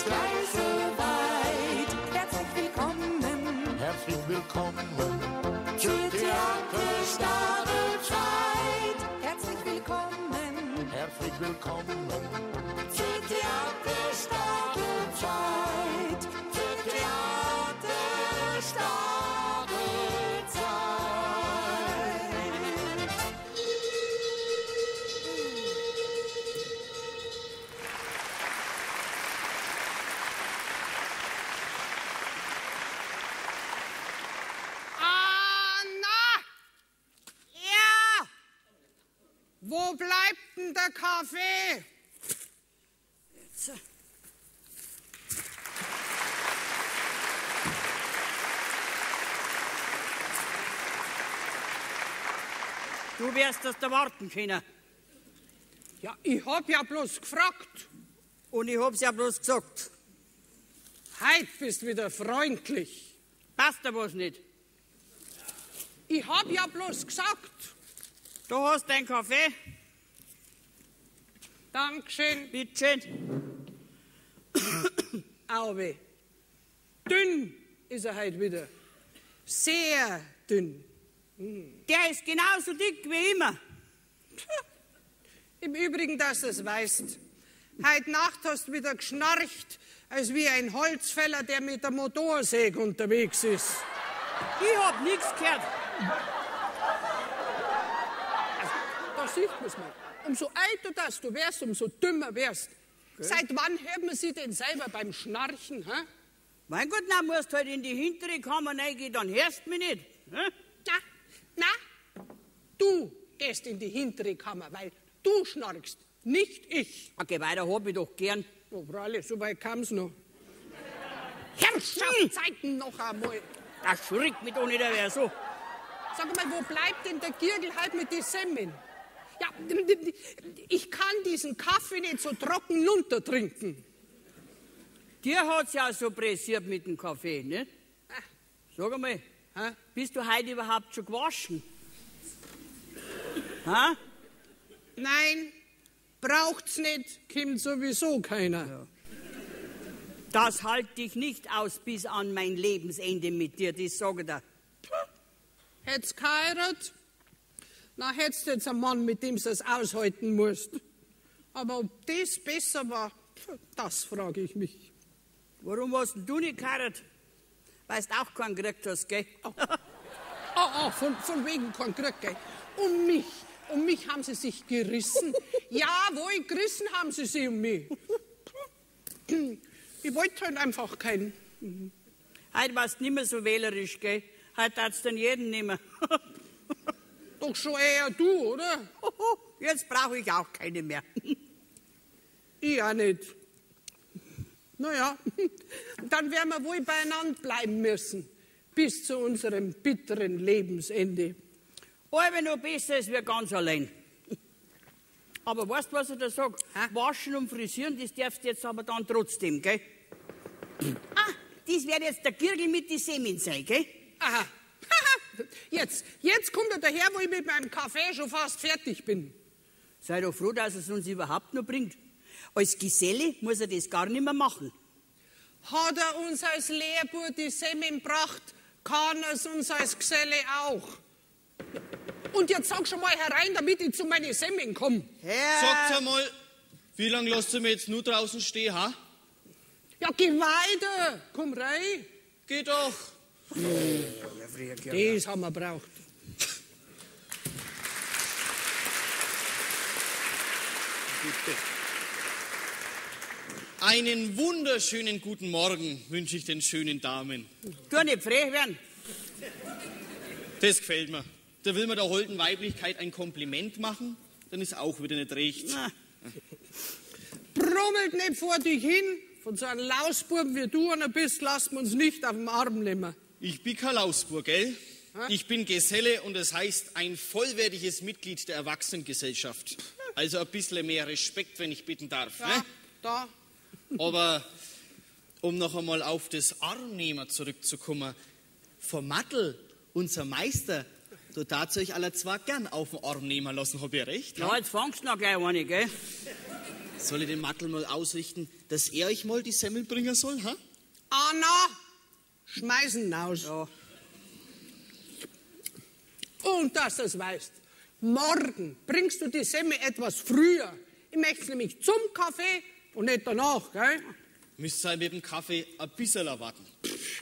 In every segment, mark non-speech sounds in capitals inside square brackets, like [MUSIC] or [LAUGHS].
ist gleich so weit. Herzlich willkommen, Herzlich willkommen zur Theaterstadezeit. Herzlich willkommen, Herzlich willkommen Kaffee? Du wirst das da warten können. Ja, ich hab ja bloß gefragt. Und ich hab's ja bloß gesagt. Heut bist wieder freundlich. Passt da was nicht? Ich hab ja bloß gesagt. Du hast deinen Kaffee. Dankeschön. Bitteschön. [COUGHS] Auwe. Dünn ist er heute wieder. Sehr dünn. Der ist genauso dick wie immer. Im Übrigen, dass du es weißt. Heute Nacht hast du wieder geschnarcht, als wie ein Holzfäller, der mit der Motorsäge unterwegs ist. Ich hab nichts gehört. Da sieht man's mal. Umso älter das du wärst, umso dümmer wärst. Seit wann hört man sie denn selber beim Schnarchen? Hä? Mein Gott, na musst halt in die hintere Kammer reingehen, dann hörst du mich nicht. Hä? Na, na, du gehst in die hintere Kammer, weil du schnarchst, nicht ich. Okay, weiter hab ich doch gern. Oh, freilich, so weit kam's noch. Herrschaftszeiten noch einmal. Das schreckt mich doch nicht wer so. Sag mal, wo bleibt denn der Girgel halt mit den Semmeln? Ja, ich kann diesen Kaffee nicht so trocken runter trinken. Dir hat's ja so pressiert mit dem Kaffee, ne? Sag einmal, bist du heute überhaupt schon gewaschen? Ha? Nein, braucht's nicht, kommt sowieso keiner. Das halte ich nicht aus bis an mein Lebensende mit dir, das sage ich dir. Hätt's geheiratet, na hättest du jetzt einen Mann, mit dem du es aushalten musst. Aber ob das besser war, das frage ich mich. Warum hast du nicht geheiratet? Weil du auch keinen gekriegt hast, gell? Ah, ah, von, von wegen kein Glück, gell? Um mich, um mich haben sie sich gerissen. Jawohl, gerissen haben sie sich um mich. Ich wollte halt einfach keinen. Heute warst du nicht mehr so wählerisch, gell? Heute darfst du jeden nehmen. [LAUGHS] Doch schon eher du, oder? [LAUGHS] Jetzt brauche ich auch keine mehr. [LAUGHS] Ich auch nicht. Naja, [LAUGHS] dann werden wir wohl beieinander bleiben müssen. Bis zu unserem bitteren Lebensende. Aber noch besser ist wir ganz allein. Aber weißt du, was ich da sag? Hä? Waschen und frisieren, das darfst du jetzt aber dann trotzdem, gell? Ah, das wird jetzt der Girgel mit die Semen sein, gell? Aha. Jetzt, jetzt kommt er daher, wo ich mit meinem Kaffee schon fast fertig bin. Sei doch froh, dass es uns überhaupt noch bringt. Als Geselle muss er das gar nicht mehr machen. Hat er uns als Lehrbur die Semmeln gebracht, kann er es uns als Geselle auch. Und jetzt sag schon mal herein, damit ich zu meinen Semmeln komme. Sagt einmal, wie lange lasst ihr mir jetzt nur draußen stehen, ha? Ja, geh weiter, komm rein. Geh doch. Das haben wir braucht. Einen wunderschönen guten Morgen wünsche ich den schönen Damen. Tu nicht frech werden. Das gefällt mir. Da will man der holden Weiblichkeit ein Kompliment machen, dann ist auch wieder nicht recht. Na, Brummelt nicht vor dich hin. Von so einem Lausbuben wie du einer bist, lassen wir uns nicht auf den Arm nehmen. Ich bin kein Lausburg, gell? Ich bin Geselle und das heißt ein vollwertiges Mitglied der Erwachsenengesellschaft. Also ein bisschen mehr Respekt, wenn ich bitten darf. Ja, Ne? da. Aber um noch einmal auf das Armnehmer zurückzukommen, Frau Mattel, unser Meister, du darfst euch alle zwar gern auf den Arm nehmen lassen, hab ich recht? ja, jetzt fangst du noch gleich eine, gell? Soll ich den Mattel mal ausrichten, dass er euch mal die Semmel bringen soll, ha? Anna, schmeißen raus. Ja. Und dass du es weißt, morgen bringst du die Semmel etwas früher. Ich möchte nämlich zum Kaffee und nicht danach, gell? Müsst ihr mit dem Kaffee ein bisschen erwarten.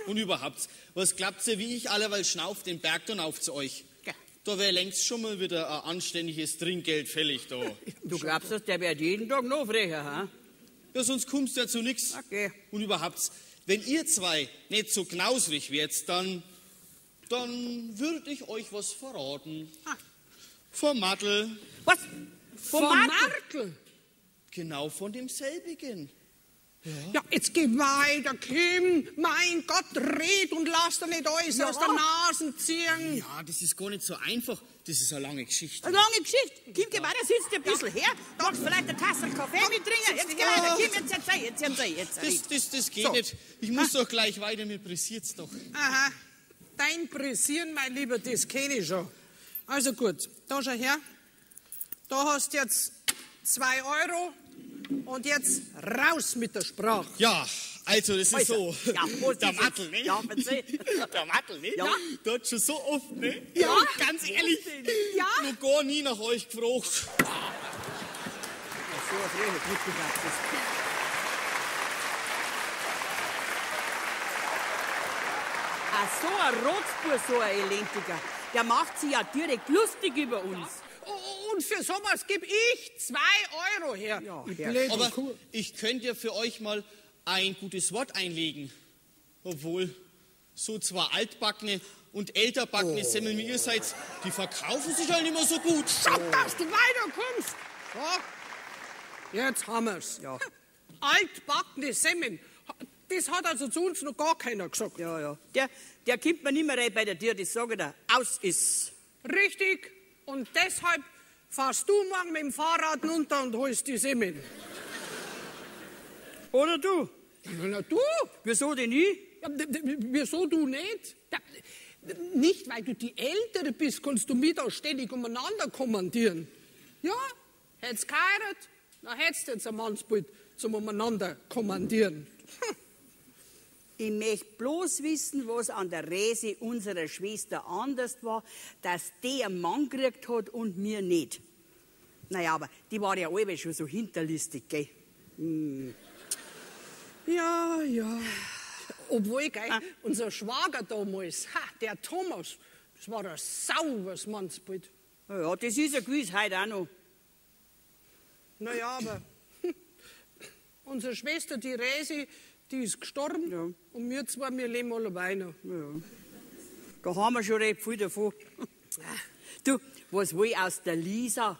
Und überhaupt, was glaubt ihr, wie ich alleweil schnauf den Berg dann auf zu euch? Ja. Da wäre längst schon mal wieder ein anständiges Trinkgeld fällig da. Du glaubst, dass der wird jeden Tag noch frecher, ha? Ja, sonst kommst du ja zu nix. Okay. Und überhaupt, wenn ihr zwei nicht so knausrig werdet, dann, dann würde ich euch was verraten. Ah. Vom Mattel, Was? Vom Vom? Martel. genau von demselbigen. Ja, jetzt geh weiter, Kim. Mein Gott, red und lass dir nicht alles Ja. aus der Nase ziehen. Ja, das ist gar nicht so einfach. Das ist eine lange Geschichte. Eine lange Geschichte. Kim, geh weiter, sitzt ein bisschen her. Magst vielleicht eine Tasse Kaffee mittrinken? Jetzt geh weiter, Kim, jetzt erzähl, jetzt erzähl, jetzt Das, red. das, das geht So. nicht. Ich muss doch gleich weiter, mir pressiert's doch. Aha, dein Pressieren, mein Lieber, das kenne ich schon. Also gut, da schau her. Da hast du jetzt zwei Euro und jetzt raus mit der Sprache. Ja, also das ist so. Also, Ja, [LAUGHS] der? Mattel, ne? Ja. [LAUGHS] Der Mattel, ne? Ja. Der hat schon so oft, ne? Ja. Und ganz ehrlich, Ja. noch gar nie nach euch gefragt. So Glück gehabt. Das- Ah, so ein Rotzbur, so ein Elentiger. Der macht sich ja direkt lustig über uns. Und für sowas gebe ich zwei Euro her. Ja, blöde Aber ich könnte ja für euch mal ein gutes Wort einlegen. Obwohl, so zwar altbackene und älterbackene Oh. Semmeln wie ihr seid, die verkaufen sich halt nicht mehr so gut. Schau, dass du weiterkommst. So, jetzt haben wir's. Ja. [LAUGHS] Altbackene Semmeln. Das hat also zu uns noch gar keiner gesagt. Ja, ja. Der, der kommt mir nicht mehr rein bei der Tür, das sage ich dir. Aus ist. Richtig. Und deshalb fahrst du morgen mit dem Fahrrad runter und holst die Semmeln. Oder du? Na du? Wieso denn ich? Ja, wieso du nicht? Da, nicht, weil du die Ältere bist, kannst du mich da ständig umeinander kommandieren. Ja, hätt's geheiratet, dann hättest du jetzt ein Mannsbild zum umeinander kommandieren. Hm. Ich möchte bloß wissen, was an der Rese unserer Schwester anders war, dass der einen Mann gekriegt hat und mir nicht. Naja, aber die war ja alle schon so hinterlistig, gell? Ja, ja. Obwohl, gell, unser Schwager damals, ha, der Thomas, das war ein sauberes Mannsbild. Ja, ja, das ist ja gewiss heute auch noch. Naja, aber hm, unsere Schwester, die Resi, die ist gestorben Ja. und wir zwei, wir leben alle weiter. Ja. Da haben wir schon recht viel davon. Du, was wohl aus der Lisa,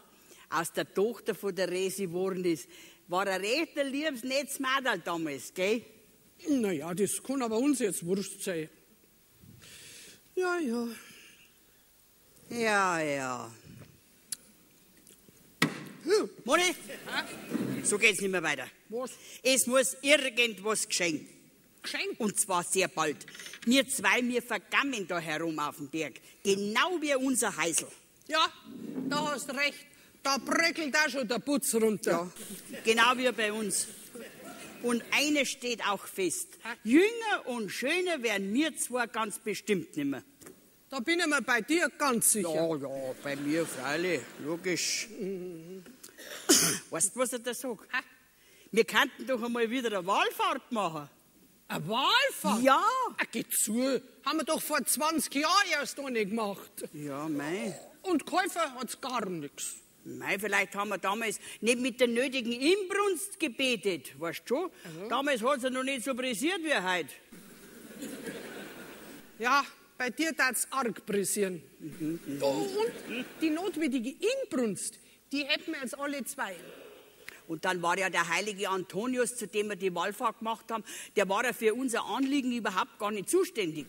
aus der Tochter von der Resi geworden ist, war ein recht liebes Netzmädel damals, gell? Naja, das kann aber uns jetzt wurscht sein. Ja, ja. Ja, ja. Moni, so geht's nicht mehr weiter. Was? Es muss irgendwas geschehen. Geschenk? Und zwar sehr bald. Wir zwei, wir vergammeln da herum auf dem Berg. Genau wie unser Heisel. Ja, da hast recht. Da bröckelt auch schon der Putz runter. Genau wie bei uns. Und eines steht auch fest. Jünger und schöner werden wir zwar ganz bestimmt nicht mehr. Da bin ich mir bei dir ganz sicher. Ja, ja, bei mir freilich, logisch. weißt du, was er da sagt? Wir könnten doch einmal wieder eine Wahlfahrt machen. Eine Wahlfahrt? Ja. Ah, geh zu. Haben wir doch vor 20 Jahren erst noch nicht gemacht. Ja, mei. Und Käufer hat's gar nichts. Mei, vielleicht haben wir damals nicht mit der nötigen Inbrunst gebetet, weißt du schon? Damals hat es ja noch nicht so pressiert wie heute. Ja, bei dir tat's arg pressieren. Oh, und die notwendige Inbrunst, die hätten wir jetzt alle zwei. Und dann war ja der heilige Antonius, zu dem wir die Wallfahrt gemacht haben, der war ja für unser Anliegen überhaupt gar nicht zuständig.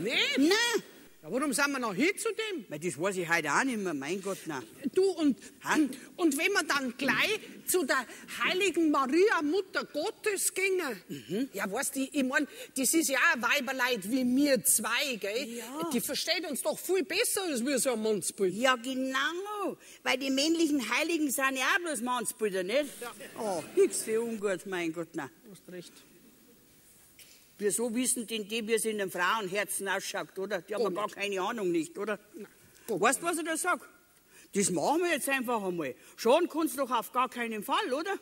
Nee? Nein. Ja, warum sind wir noch hier zu dem? Weil das weiß ich heute auch nicht mehr, mein Gott, nein. Du, und, Ha? und wenn wir dann gleich zu der heiligen Maria, Mutter Gottes gingen, Mhm. ja, weißt du, ich mein, das ist ja auch ein Weiberleid wie wir zwei, gell? Ja. Die versteht uns doch viel besser als wir so ein Mannsbild. Ja, genau, weil die männlichen Heiligen sind ja auch bloß Mannsbilder, nicht? Oh, nix für ungut, mein Gott, nein. Du hast recht. Wieso wissen denn die, wie es in den Frauenherzen ausschaut, oder? Die haben Gar ja gar keine Ahnung nicht, oder? Weißt du, was ich da sag? Das machen wir jetzt einfach einmal. Schauen kannst du doch auf gar keinen Fall, oder?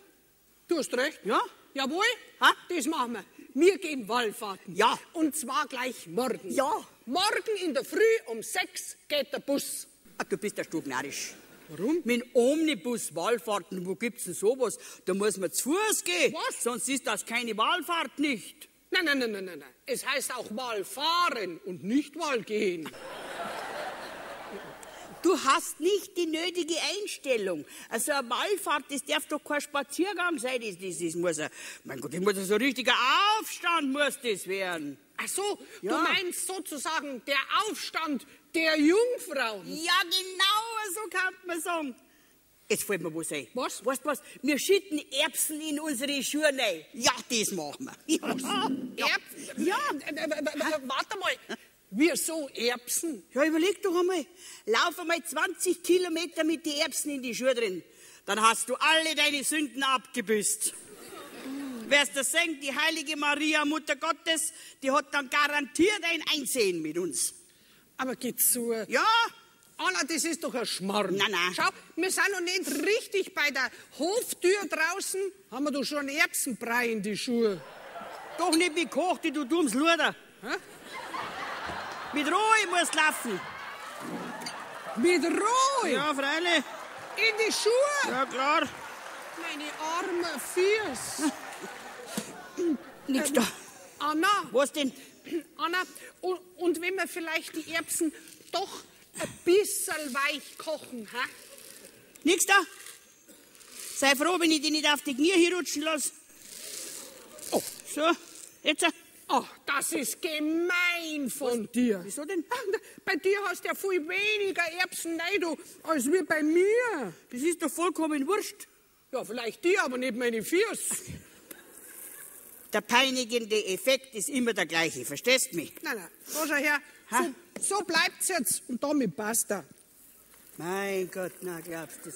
Du hast recht. Ja? Jawohl, Ha? das machen wir. Wir gehen Wallfahrten. Ja. Und zwar gleich morgen. Ja. Morgen in der Früh um sechs geht der Bus. Ach, du bist ein Stück narrisch. Warum? Mit Omnibus Wallfahrten, wo gibt's denn sowas? Da muss man zu Fuß gehen. Was? Sonst ist das keine Wallfahrt nicht. Nein, nein, nein, nein, nein. Es heißt auch Wahlfahren und nicht Wahlgehen. Du hast nicht die nötige Einstellung. Also eine Wallfahrt, das darf doch kein Spaziergang sein. Das, das, das muss ein, mein Gott, das muss so ein richtiger Aufstand muss das werden. Ach so, Ja. du meinst sozusagen der Aufstand der Jungfrauen. Ja, genau so kann man sagen. Jetzt fällt mir was ein. Was? Weißt du was? Wir schütten Erbsen in unsere Schuhe rein. Ja, das machen wir. [LAUGHS] Ja. Erbsen? Ja. Äh, äh, äh, Warte mal. Wieso Erbsen? Ja, überleg doch einmal. Lauf einmal 20 Kilometer mit den Erbsen in die Schuhe drin. Dann hast du alle deine Sünden abgebüßt. Wer's das sagen, die heilige Maria, Mutter Gottes, die hat dann garantiert ein Einsehen mit uns. Aber geht's so? Ja, Anna, das ist doch ein Schmarrn. Nein, nein. Schau, wir sind noch nicht richtig bei der Hoftür draußen. Haben wir doch schon Erbsenbrei in die Schuhe. doch nicht wie Koch, die du dummes Luder. Hä? Mit Ruhe musst laufen. Mit Ruhe Ja, freilich. in die Schuhe. Ja, klar. Meine arme Fiers. Nix da. Anna, Was denn? Anna, und, und wenn wir vielleicht die Erbsen doch ein bisschen weich kochen, ha? Nix da. Sei froh, wenn ich dich nicht auf die Knie hier rutschen lasse. Oh, so. Jetzt. Oh, das ist gemein von dir. Wieso denn? Bei dir hast du ja viel weniger Erbsen rein, du, als wie bei mir. Das ist doch vollkommen wurscht. Ja, vielleicht die, aber nicht meine Fiers. Der peinigende Effekt ist immer der gleiche, verstehst du mich? Nein, nein, schau her. So, so bleibt's jetzt und damit basta. Mein Gott, na glaubst du?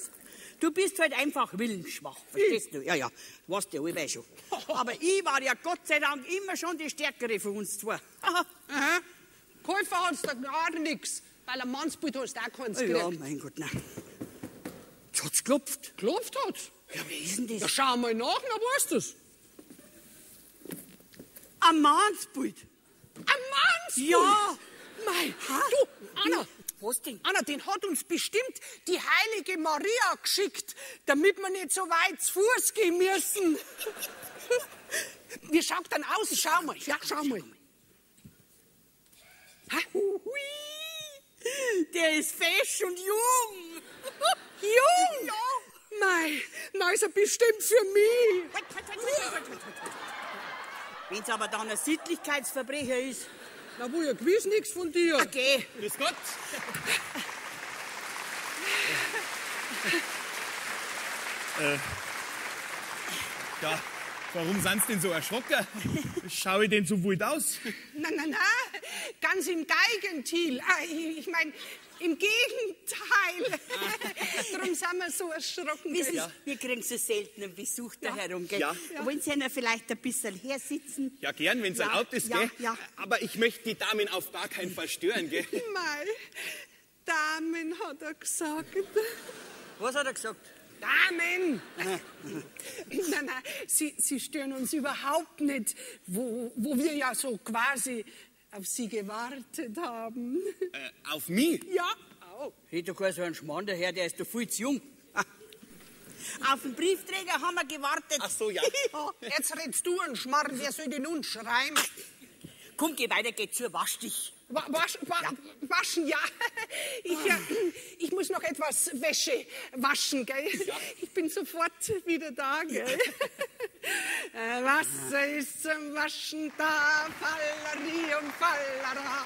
Du bist halt einfach willensschwach, verstehst du? Ja, ja, weißt du, ich weiß schon. [LAUGHS] Aber ich war ja Gott sei Dank immer schon die Stärkere von uns zwei. Aha. Käufer hat's da gar nix, weil ein Mannsbild hast du auch keins Ja, gekriegt. mein Gott, nein. Jetzt hat's geklopft. Klopft hat's. Ja, wer ist denn Ja, das? schau mal nach, dann weißt du's. Ein Mannsbild. Ein Mannsbild? Ja. Mei, Ha? du, Anna, Was denn? Anna, den hat uns bestimmt die heilige Maria geschickt, damit wir nicht so weit zu Fuß gehen müssen. Wie schaut dann aus? Schau mal, ja, schau mal. Ha? Hui. Der ist fesch und jung. Jung? Ja. Mei, na ist er bestimmt für mich. Wenn's aber dann ein Sittlichkeitsverbrecher ist, Na, wo ja gewiss nichts von dir. okay. Grüß Gott. äh, ja, warum sind Sie denn so erschrocken? Schaue ich denn so wild aus? Na, na, na, ganz im Geigentil. Ah, ich ich meine, im Gegenteil. [LAUGHS] Darum sind wir so erschrocken. Wissen? Sie, wir kriegen so selten einen Besuch da herum, gell? Ja. Wollen Sie ja vielleicht ein bisschen hersitzen? Ja, gern, wenn es Ja, erlaubt ist, ja, gell? ja. Aber ich möchte die Damen auf gar keinen Fall stören, gell? [LAUGHS] Mei, Damen hat er gesagt. Was hat er gesagt? Damen! nein, nein, Sie, Sie stören uns überhaupt nicht, wo, wo wir ja so quasi auf Sie gewartet haben. Äh, auf mich? Ja, auch. Hätte doch kein so ein Schmarrn daher, der ist doch viel zu jung. Auf den Briefträger haben wir gewartet. Ach so, ja. [LAUGHS] Jetzt redst du einen Schmarrn, wer soll denn uns schreiben? Komm, geh weiter, geh zu, wasch dich. Wa wasch, wa Waschen, ja. [LAUGHS] Ich, äh, ich muss noch etwas Wäsche waschen, gell? Ich bin sofort wieder da, gell? [LAUGHS] Äh, Wasser ist zum Waschen da, Falleri und Fallera.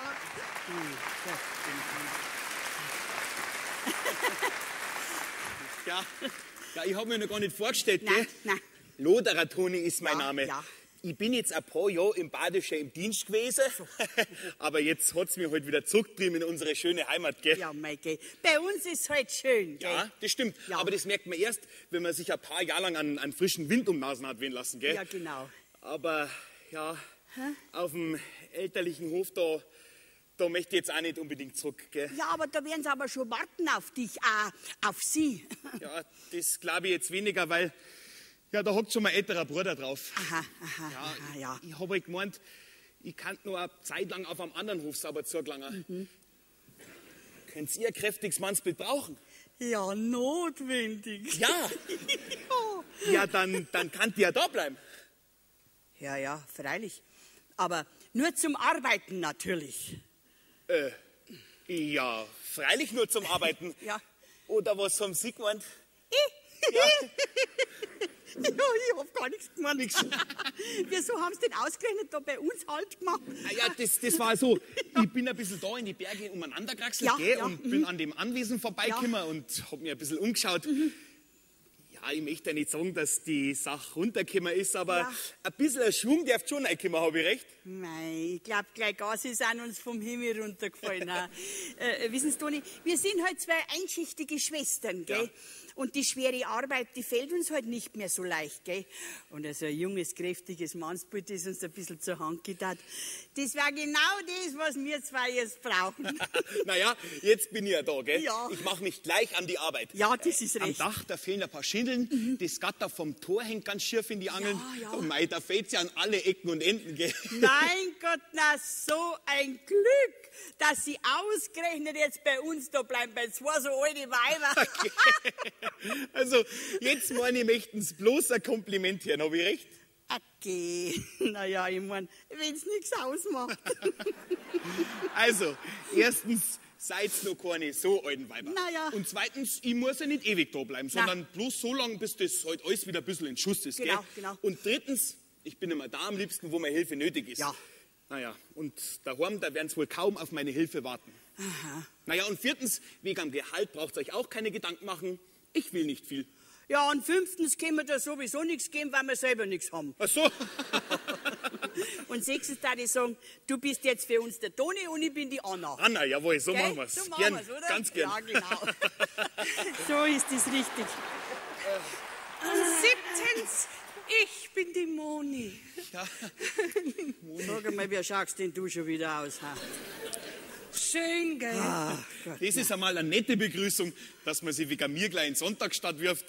Ja, ja ich habe mir noch gar nicht vorgestellt, Nein, gell? nein. Loderer Toni ist mein Ja, Name. ja. Ich bin jetzt ein paar Jahre im Badischen im Dienst gewesen, [LAUGHS] aber jetzt hat es mich halt wieder zurückgetrieben in unsere schöne Heimat, gell? Ja, mei, gell. Bei uns ist halt schön, gell? Ja, das stimmt. Ja. Aber das merkt man erst, wenn man sich ein paar Jahre lang an, an frischen Wind um Nasen hat wehen lassen, gell? Ja, genau. Aber ja, auf dem elterlichen Hof, da, da möchte ich jetzt auch nicht unbedingt zurück, gell? Ja, aber da werden sie aber schon warten auf dich, auch auf sie. Ja, das glaube ich jetzt weniger, weil ja, da hockt schon mein älterer Bruder drauf. Aha, aha, Ja, aha, ja. ich, ich habe halt gemeint, ich kann nur eine Zeit lang auf einem anderen Hof sauber zugelangen. Mhm. Könnt ihr ein kräftiges Mannsbild brauchen? Ja, notwendig. Ja. [LAUGHS] ja, dann, dann kann die ja da bleiben. Ja, ja, freilich. Aber nur zum Arbeiten natürlich. Ja, freilich nur zum Arbeiten. [LAUGHS] Ja. Oder was haben Sie gemeint? Ja, [LAUGHS] ich hab gar nichts gemeint. [LAUGHS] Wieso haben sie denn ausgerechnet da bei uns halt gemacht? Ah ja, das, das war so. Ich bin ein bisschen da in die Berge umeinander kraxelt, Ja, gell, ja, und bin an dem Anwesen vorbeigekommen und hab mir ein bisschen umgeschaut. Ja, ich möchte ja nicht sagen, dass die Sache runtergekommen ist, aber Ja. ein bisschen ein Schwung darf schon reinkommen, habe ich recht? Mei, ich glaub, gleich Gas ist an uns vom Himmel runtergefallen. auch. [LAUGHS] äh, wissen Sie, Toni, wir sind halt zwei einschichtige Schwestern, gell? Ja. Und die schwere Arbeit, die fällt uns halt nicht mehr so leicht, gell? Und also ein junges, kräftiges Mannsbild, das uns ein bisschen zur Hand getan. Das wäre genau das, was wir zwei jetzt brauchen. [LAUGHS] naja, jetzt bin ich ja da, gell? Ja. Ich mache mich gleich an die Arbeit. ja, das ist Am recht. Dach, da fehlen ein paar Schindeln. Das Gatter vom Tor hängt ganz schief in die Angeln. Ja, ja. Und mei, da fällt's ja an alle Ecken und Enden, gell? [LAUGHS] Mein Gott, na so ein Glück, dass sie ausgerechnet jetzt bei uns da bleiben, bei zwei so alte Weiber. [LAUGHS] Also, jetzt meine ich, möchten's bloß ein Kompliment hören, habe ich recht? Okay, [LAUGHS] naja, ich mein, wenn's nichts ausmacht. [LAUGHS] Also, erstens, seid noch keine so alten Weiber. Na ja. Und zweitens, ich muss ja nicht ewig da bleiben, Na. sondern bloß so lange, bis das halt alles wieder ein bisschen in Schuss ist, Genau, gell? genau. Und drittens, ich bin immer da am liebsten, wo meine Hilfe nötig ist. Ja. Naja, und daheim, da werden wohl kaum auf meine Hilfe warten. Aha. Naja, und viertens, wegen am Gehalt braucht euch auch keine Gedanken machen. Ich will nicht viel. Ja, und fünftens können wir da sowieso nichts geben, weil wir selber nichts haben. Ach so. [LAUGHS] Und sechstens darf ich sagen, du bist jetzt für uns der Toni und ich bin die Anna. Anna, jawohl, so Gell? machen wir's. So machen gern, wir's, oder? ganz gern. Ja, genau. [LAUGHS] so ist es richtig. Siebtens, ich bin die Moni. [LAUGHS] Sag einmal, wie schaust denn du schon wieder aus? Ha? Schön, gell? Das ist einmal eine nette Begrüßung, dass man sie wegen mir gleich in Sonntagsstadt wirft.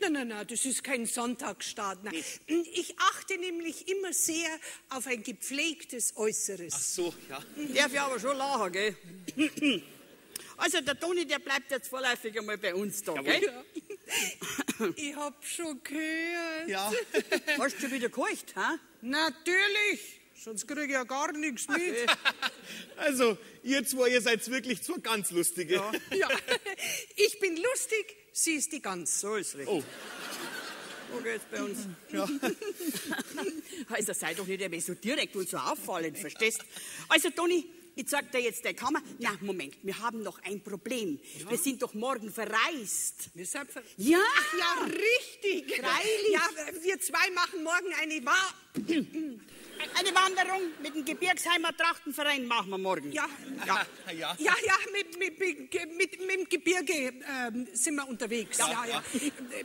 Nein, nein, nein, das ist kein Sonntagsstaat. Nein. Ich achte nämlich immer sehr auf ein gepflegtes Äußeres. Ach so, ja. Darf ich aber schon lachen, gell? [CLEARS THROAT] Also, der Toni, der bleibt jetzt vorläufig einmal bei uns da, Jawohl. gell? Ich hab schon gehört. Ja. [LAUGHS] Hast du schon wieder gehorcht, ha? Natürlich, sonst kriege ich ja gar nichts mit. [LAUGHS] Also, ihr zwei, ihr seid wirklich zwei ganz lustige. Ja. [LAUGHS] Ich bin lustig, sie ist die Gans. So ist richtig. Oh. So geht's bei uns. Ja. [LAUGHS] Also, sei doch nicht immer so direkt und so auffallend, verstehst? Also, Toni, ich zeig dir jetzt deine Kammer. Na, Moment, wir haben noch ein Problem. Wir sind doch morgen verreist. Wir sind ver- Ja, Ach ja, richtig. Freilich. Ja, wir zwei machen morgen eine Wa Eine Wanderung mit dem Gebirgsheimer Trachtenverein machen wir morgen. Ja, Ja. [LAUGHS] ja. ja, ja, mit, mit, mit, mit, dem Gebirge ähm, sind wir unterwegs. Ja, ja.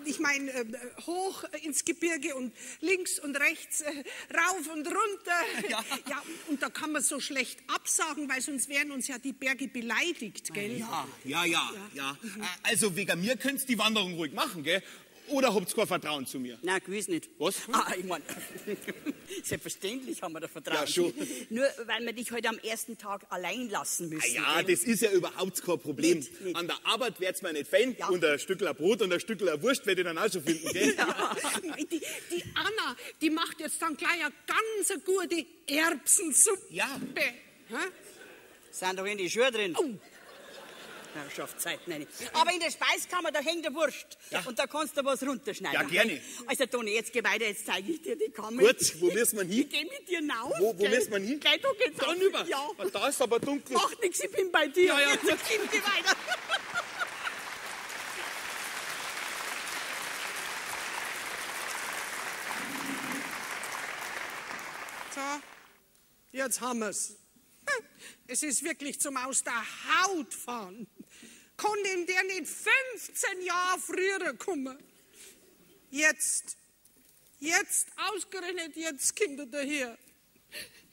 Ich meine, äh, hoch ins Gebirge und links und rechts, äh, rauf und runter. [LAUGHS] Ja. ja, und da kann man so schlecht absagen, weil sonst wären uns ja die Berge beleidigt, gell? Ja, ja, ja, ja. Äh, Also, wegen mir könnt ihr die Wanderung ruhig machen, gell? Oder habt ihr kein Vertrauen zu mir? Nein, gewiss nicht. Was? [LAUGHS] Ah, ich mein, [LAUGHS] selbstverständlich haben wir da Vertrauen. Ja, schon. Nur, weil wir dich heute am ersten Tag allein lassen müssen. Ah ja, gell? das ist ja überhaupt kein Problem. Nicht, nicht. An der Arbeit wird's mir nicht fein. Ja. Und ein Stückel Brot und ein Stückel Wurst werde ich dann auch schon finden, gell? [LAUGHS] Die, die Anna, die macht jetzt dann gleich eine ganz gute Erbsensuppe. Ja. Hä? Sind doch in die Schuhe drin. Oh. Herrschaftszeiten rein. Aber in der Speiskammer, da hängt der Wurst. Und da kannst du was runterschneiden. Ja, gerne. Also, Toni, jetzt geh weiter, jetzt zeige ich dir die Kammer. Gut, wo müssen wir Ich hin? geh mit dir rauf. Wo, wo müssen wir hin? Gleich da geht's Da auf. rüber. Ja. Da ist aber dunkel. Macht nichts, ich bin bei dir. Ja, ja, jetzt gut. geh geh weiter. So, jetzt haben wir's. Hm, Es ist wirklich zum Aus der Haut fahren. Kann denn der nicht 15 Jahre früher kommen? Jetzt, jetzt, ausgerechnet jetzt kommt er daher.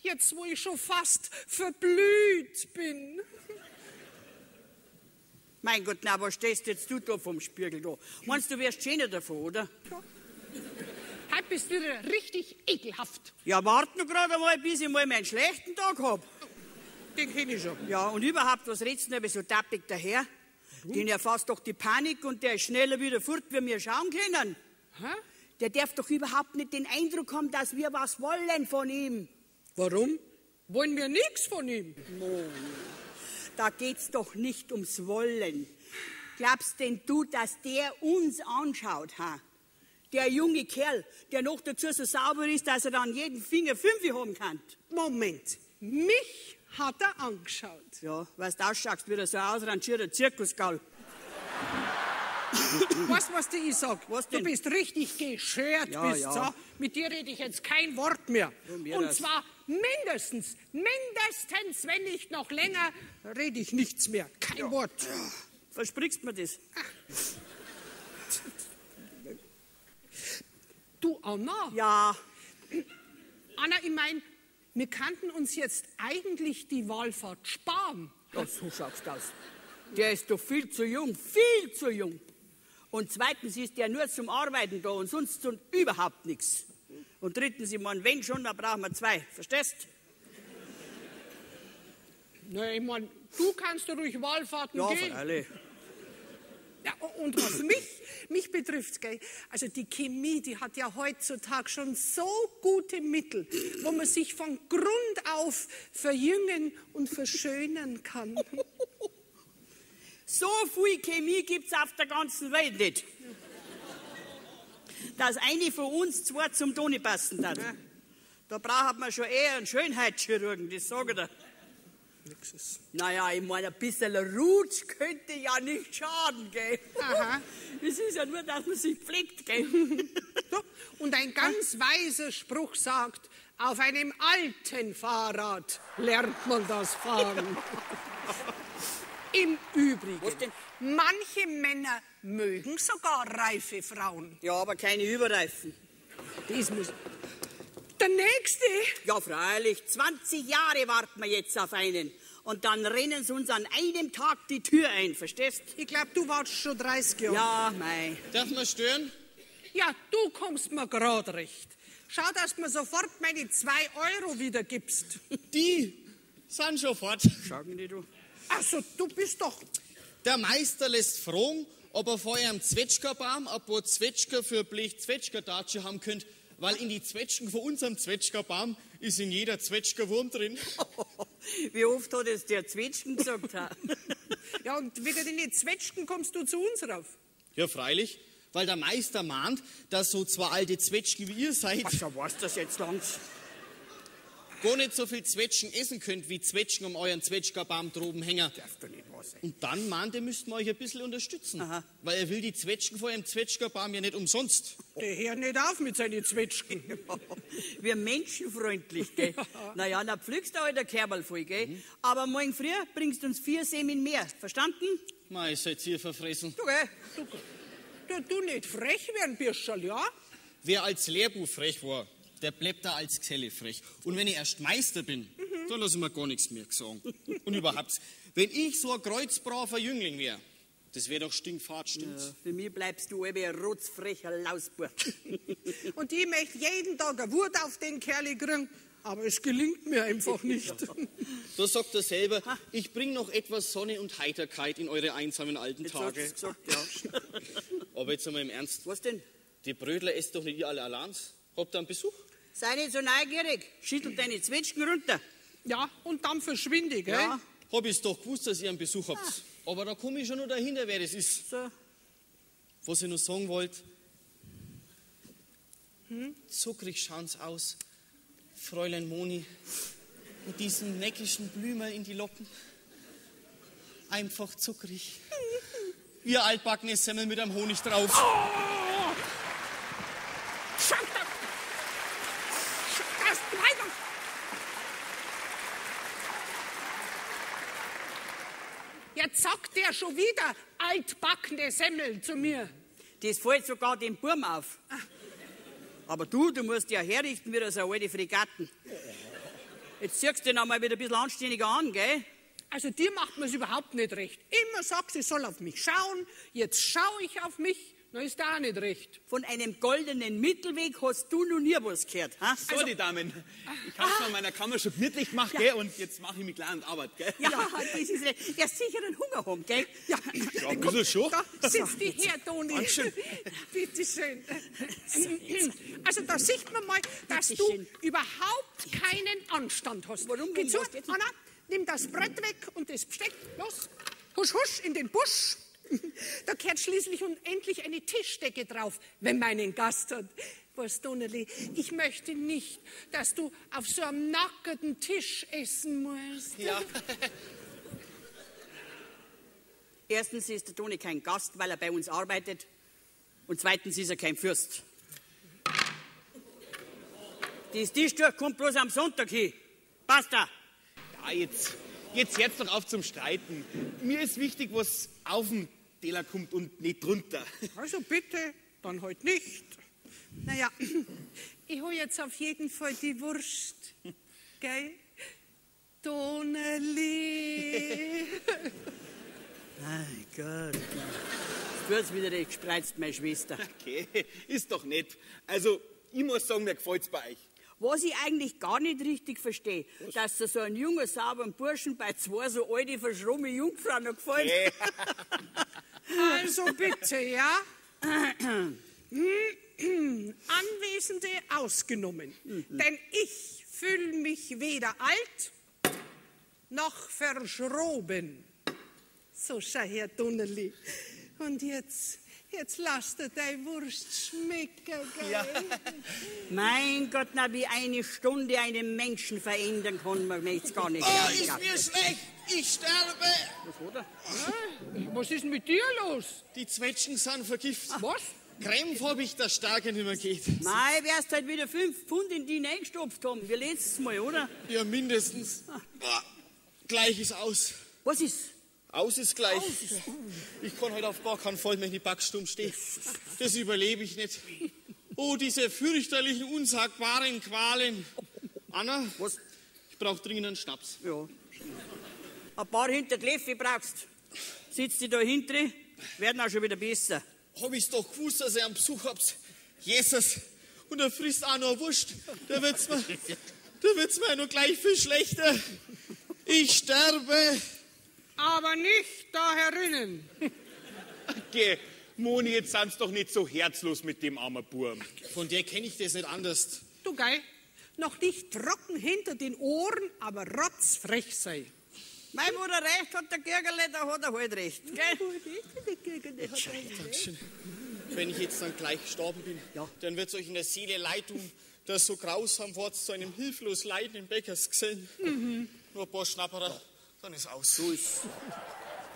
Jetzt, wo ich schon fast verblüht bin. Mein Gott, na, was stehst jetzt du da vom Spiegel da? Meinst du, wärst schöner davon, oder? Heute bist du wieder richtig ekelhaft. Ja, wart nur gerade einmal, bis ich mal meinen schlechten Tag hab. Den kenn ich schon. Ja, und überhaupt, was redst du denn so tappig daher? Den erfasst doch die Panik und der ist schneller wieder fort, wie wir schauen können. Hä? Der darf doch überhaupt nicht den Eindruck haben, dass wir was wollen von ihm. Warum? Wollen wir nichts von ihm? Da geht's doch nicht ums Wollen. Glaubst denn du, dass der uns anschaut, ha? Der junge Kerl, der noch dazu so sauber ist, dass er dann jeden Finger fünf haben kann. Moment, mich hat er angeschaut. Ja, weißt du, ausschaust wie so ein ausrangierter Zirkusgall. [LAUGHS] Weißt du, was dir ich sag? Was du denn? bist richtig geschert, Ja, bist ja. so. Mit dir rede ich jetzt kein Wort mehr. mir Und das. zwar mindestens, mindestens, wenn nicht noch länger, rede ich nichts mehr. Kein Wort. Versprichst mir das? Du, Anna. Ja, Anna, ich mein, wir kannten uns jetzt eigentlich die Wallfahrt sparen. ja so schaust aus. Der ist doch viel zu jung, viel zu jung. Und zweitens ist der nur zum Arbeiten da und sonst zum überhaupt nichts. Und drittens, ich mein, wenn schon, dann brauchen wir zwei. Verstehst? Na, ich mein, du kannst ja durch Wallfahrten Ja, gehen. freilich. Ja, und was mich, mich betrifft, gell, also die Chemie, die hat ja heutzutage schon so gute Mittel, wo man sich von Grund auf verjüngen und verschönern kann. So viel Chemie gibt's auf der ganzen Welt nicht. Dass eine von uns zwei zum Toni passen darf. Da braucht man schon eher einen Schönheitschirurgen, das sage ich dir. Nixes. Naja, ich meine, ein bisschen Rutsch könnte ja nicht schaden, gell? Aha. [LAUGHS] Es ist ja nur, dass man sich pflegt, gell? [LAUGHS] So, und ein ganz weiser Spruch sagt, auf einem alten Fahrrad lernt man das Fahren. [LAUGHS] Im Übrigen, Was denn? manche Männer mögen sogar reife Frauen. Ja, aber keine Überreifen. Das muss... Der Nächste, Ja, freilich, 20 Jahre warten wir jetzt auf einen. Und dann rennen sie uns an einem Tag die Tür ein, verstehst? ich glaube, du warst schon 30 Jahre. Ja, mei. Darf man stören? Ja, du kommst mir gerade recht. Schau, dass du mir sofort meine zwei Euro wieder gibst. [LAUGHS] Die sind schon fort. Schauen die du. Also, du bist doch... Der Meister lässt fragen, ob er vor einem Zwetschgerbaum ein paar Zwetschger für Blech Zwetschgerdatsche haben könnt, weil in die Zwetschgen von unserem Zwetschgerbaum ist in jeder Zwetschgerwurm drin. [LAUGHS] Wie oft hat es der Zwetschgen gesagt? [LAUGHS] Ja, und wegen den Zwetschgen kommst du zu uns rauf. Ja, freilich, weil der Meister mahnt, dass so zwei alte Zwetschgen wie ihr seid, Was, da war's das jetzt langs? Gar nicht so viel Zwetschgen essen könnt, wie Zwetschgen um euren Zwetschgerbaum droben hängen. Darf doch nicht wahr sein. Und dann mahnt er, müssten wir euch ein bisschen unterstützen. Aha. Weil er will die Zwetschgen vor einem Zwetschgerbaum ja nicht umsonst. Der hört nicht auf mit seinen Zwetschgen. [LAUGHS] Wir menschenfreundlich, gell? Naja, dann pflückst du halt ein Kerberl voll, gell? Aber morgen früh bringst du uns vier Semen mehr. Verstanden? Mei, seid ihr verfressen. Du, gell? Du, du nicht frech werden, Birscherl, ja? Wer als Lehrbuch frech war, der bleibt da als Geselle frech. Und wenn ich erst Meister bin, dann lasse ich mir gar nichts mehr sagen. Und überhaupt, wenn ich so ein kreuzbraver Jüngling wäre, das wäre doch stinkfad, stimmt's? Für mich bleibst du eben ein rotzfrecher Lausbub. [LAUGHS] Und ich möchte jeden Tag eine Wut auf den Kerl kriegen, aber es gelingt mir einfach nicht. [LAUGHS] Da sagt er selber, ich bringe noch etwas Sonne und Heiterkeit in eure einsamen alten Jetzt Tage. gesagt, ja. [LAUGHS] Aber jetzt einmal im Ernst, Was denn? die Brödler esst doch nicht alle allein. Habt ihr einen Besuch? Sei nicht so neugierig. Schüttel deine Zwetschgen runter. Ja, und dann verschwinde ich, gell? Ja. Hab ich's doch gewusst, dass ihr einen Besuch habt. Aber da komme ich schon noch dahinter, wer das ist. So. Was ich noch sagen wollte. Hm? Zuckrig schaut's aus. Fräulein Moni. Mit diesen neckischen Blümen in die Locken. Einfach zuckrig. [LAUGHS] Wie ein altbackene Semmel mit einem Honig drauf. Schaut da! Das Leitung! Schon wieder altbackene Semmel zu mir. Das fällt sogar dem Burm auf. Aber du, du musst ja herrichten wie so alte Fregatten. Jetzt ziehst du den einmal wieder ein bisschen anständiger an, gell? Also dir macht man es überhaupt nicht recht. Immer sagt, sie soll auf mich schauen. Jetzt schaue ich auf mich. Na, ist da auch nicht recht. Von einem goldenen Mittelweg hast du noch nie was gehört. Ha? So, die Damen. Ich hab's von meiner Kammer schon gemütlich gemacht, gell? Und jetzt mache ich mich klar an die Arbeit, gell? Ja, das ist recht. Ja, sicher einen Hunger haben, gell? Ja. Ja, ein bisschen schon. Da sitzt die her, Toni. Dankeschön. Bitte schön. [CLEARS THROAT] Also da sieht man mal, dass du Bitteschön. überhaupt keinen Anstand hast. Warum? Geh zu, du Anna, nimm das Brett weg und das Besteck. Los, husch, husch, in den Busch. [LAUGHS] Da kehrt schließlich und endlich eine Tischdecke drauf, wenn man einen Gast hat. Was, Donnerli, ich möchte nicht, dass du auf so einem nackten Tisch essen musst. Ja. [LAUGHS] Erstens ist der Toni kein Gast, weil er bei uns arbeitet. Und zweitens ist er kein Fürst. Das Tischtuch kommt bloß am Sonntag hin. Passt da? Ja, jetzt, jetzt jetzt doch auf zum Streiten. Mir ist wichtig, was auf den Teller kommt und nicht drunter. [LAUGHS] Also bitte, dann heute nicht. Naja, ich hol jetzt auf jeden Fall die Wurst. Gell? Donnerli. [LAUGHS] Mein Gott. Du hast wieder recht gespreizt, meine Schwester. Okay, ist doch nett. Also, ich muss sagen, mir gefällt's bei euch. Was ich eigentlich gar nicht richtig verstehe, dass so ein junger, sauberen Burschen bei zwei so alte, verschrobene Jungfrauen noch gefällt. [LAUGHS] Also bitte, ja? Anwesende ausgenommen. Denn ich fühle mich weder alt noch verschroben. So, schau her, Donnerli. Und jetzt, jetzt lass dir deine Wurst schmecken, gell? Mein Gott, na, wie eine Stunde einen Menschen verändern kann, man möchte gar nicht Oh, ist mir schlecht. Ich sterbe. Was, oder? Was ist mit dir los? Die Zwetschgen sind vergiftet. Was? Krämpf hab ich, dass starke nicht mehr geht. Mei, wirst halt wieder fünf Pfund in die reingestopft haben, wie letztes Mal, oder? Ja, mindestens. Ah, Gleich ist aus. Was ist? Aus ist gleich. Ich kann heute auf gar keinen Fall mehr in die Backstube stehen. Das überlebe ich nicht. Oh, diese fürchterlichen, unsagbaren Qualen. Anna, Was? ich brauche dringend einen Schnaps. Ja. Ein paar hinter die Leffe brauchst. Sitzt die da hinten, werden auch schon wieder besser. Hab ich's doch gewusst, dass ihr einen Besuch habt. Jesus. Und er frisst auch noch Wurst. Da wird's mir, da wird's mir noch gleich viel schlechter. Ich sterbe. Aber nicht da herinnen. [LAUGHS] Geh, Moni, jetzt sind's doch nicht so herzlos mit dem armen Burm. Von der kenne ich das nicht anders. Du geil, noch nicht trocken hinter den Ohren, aber rotzfrech sei. Mei, wo der recht hat, der Gergerle, da hat er halt recht. Gell? [LAUGHS] Dankeschön. Wenn ich jetzt dann gleich gestorben bin, Ja. dann wird's euch in der Seele leid tun, dass so grausam wart zu einem hilflos leidenden Bäckersgesellen. Nur ein paar Schnapperer, dann ist aus. So ist.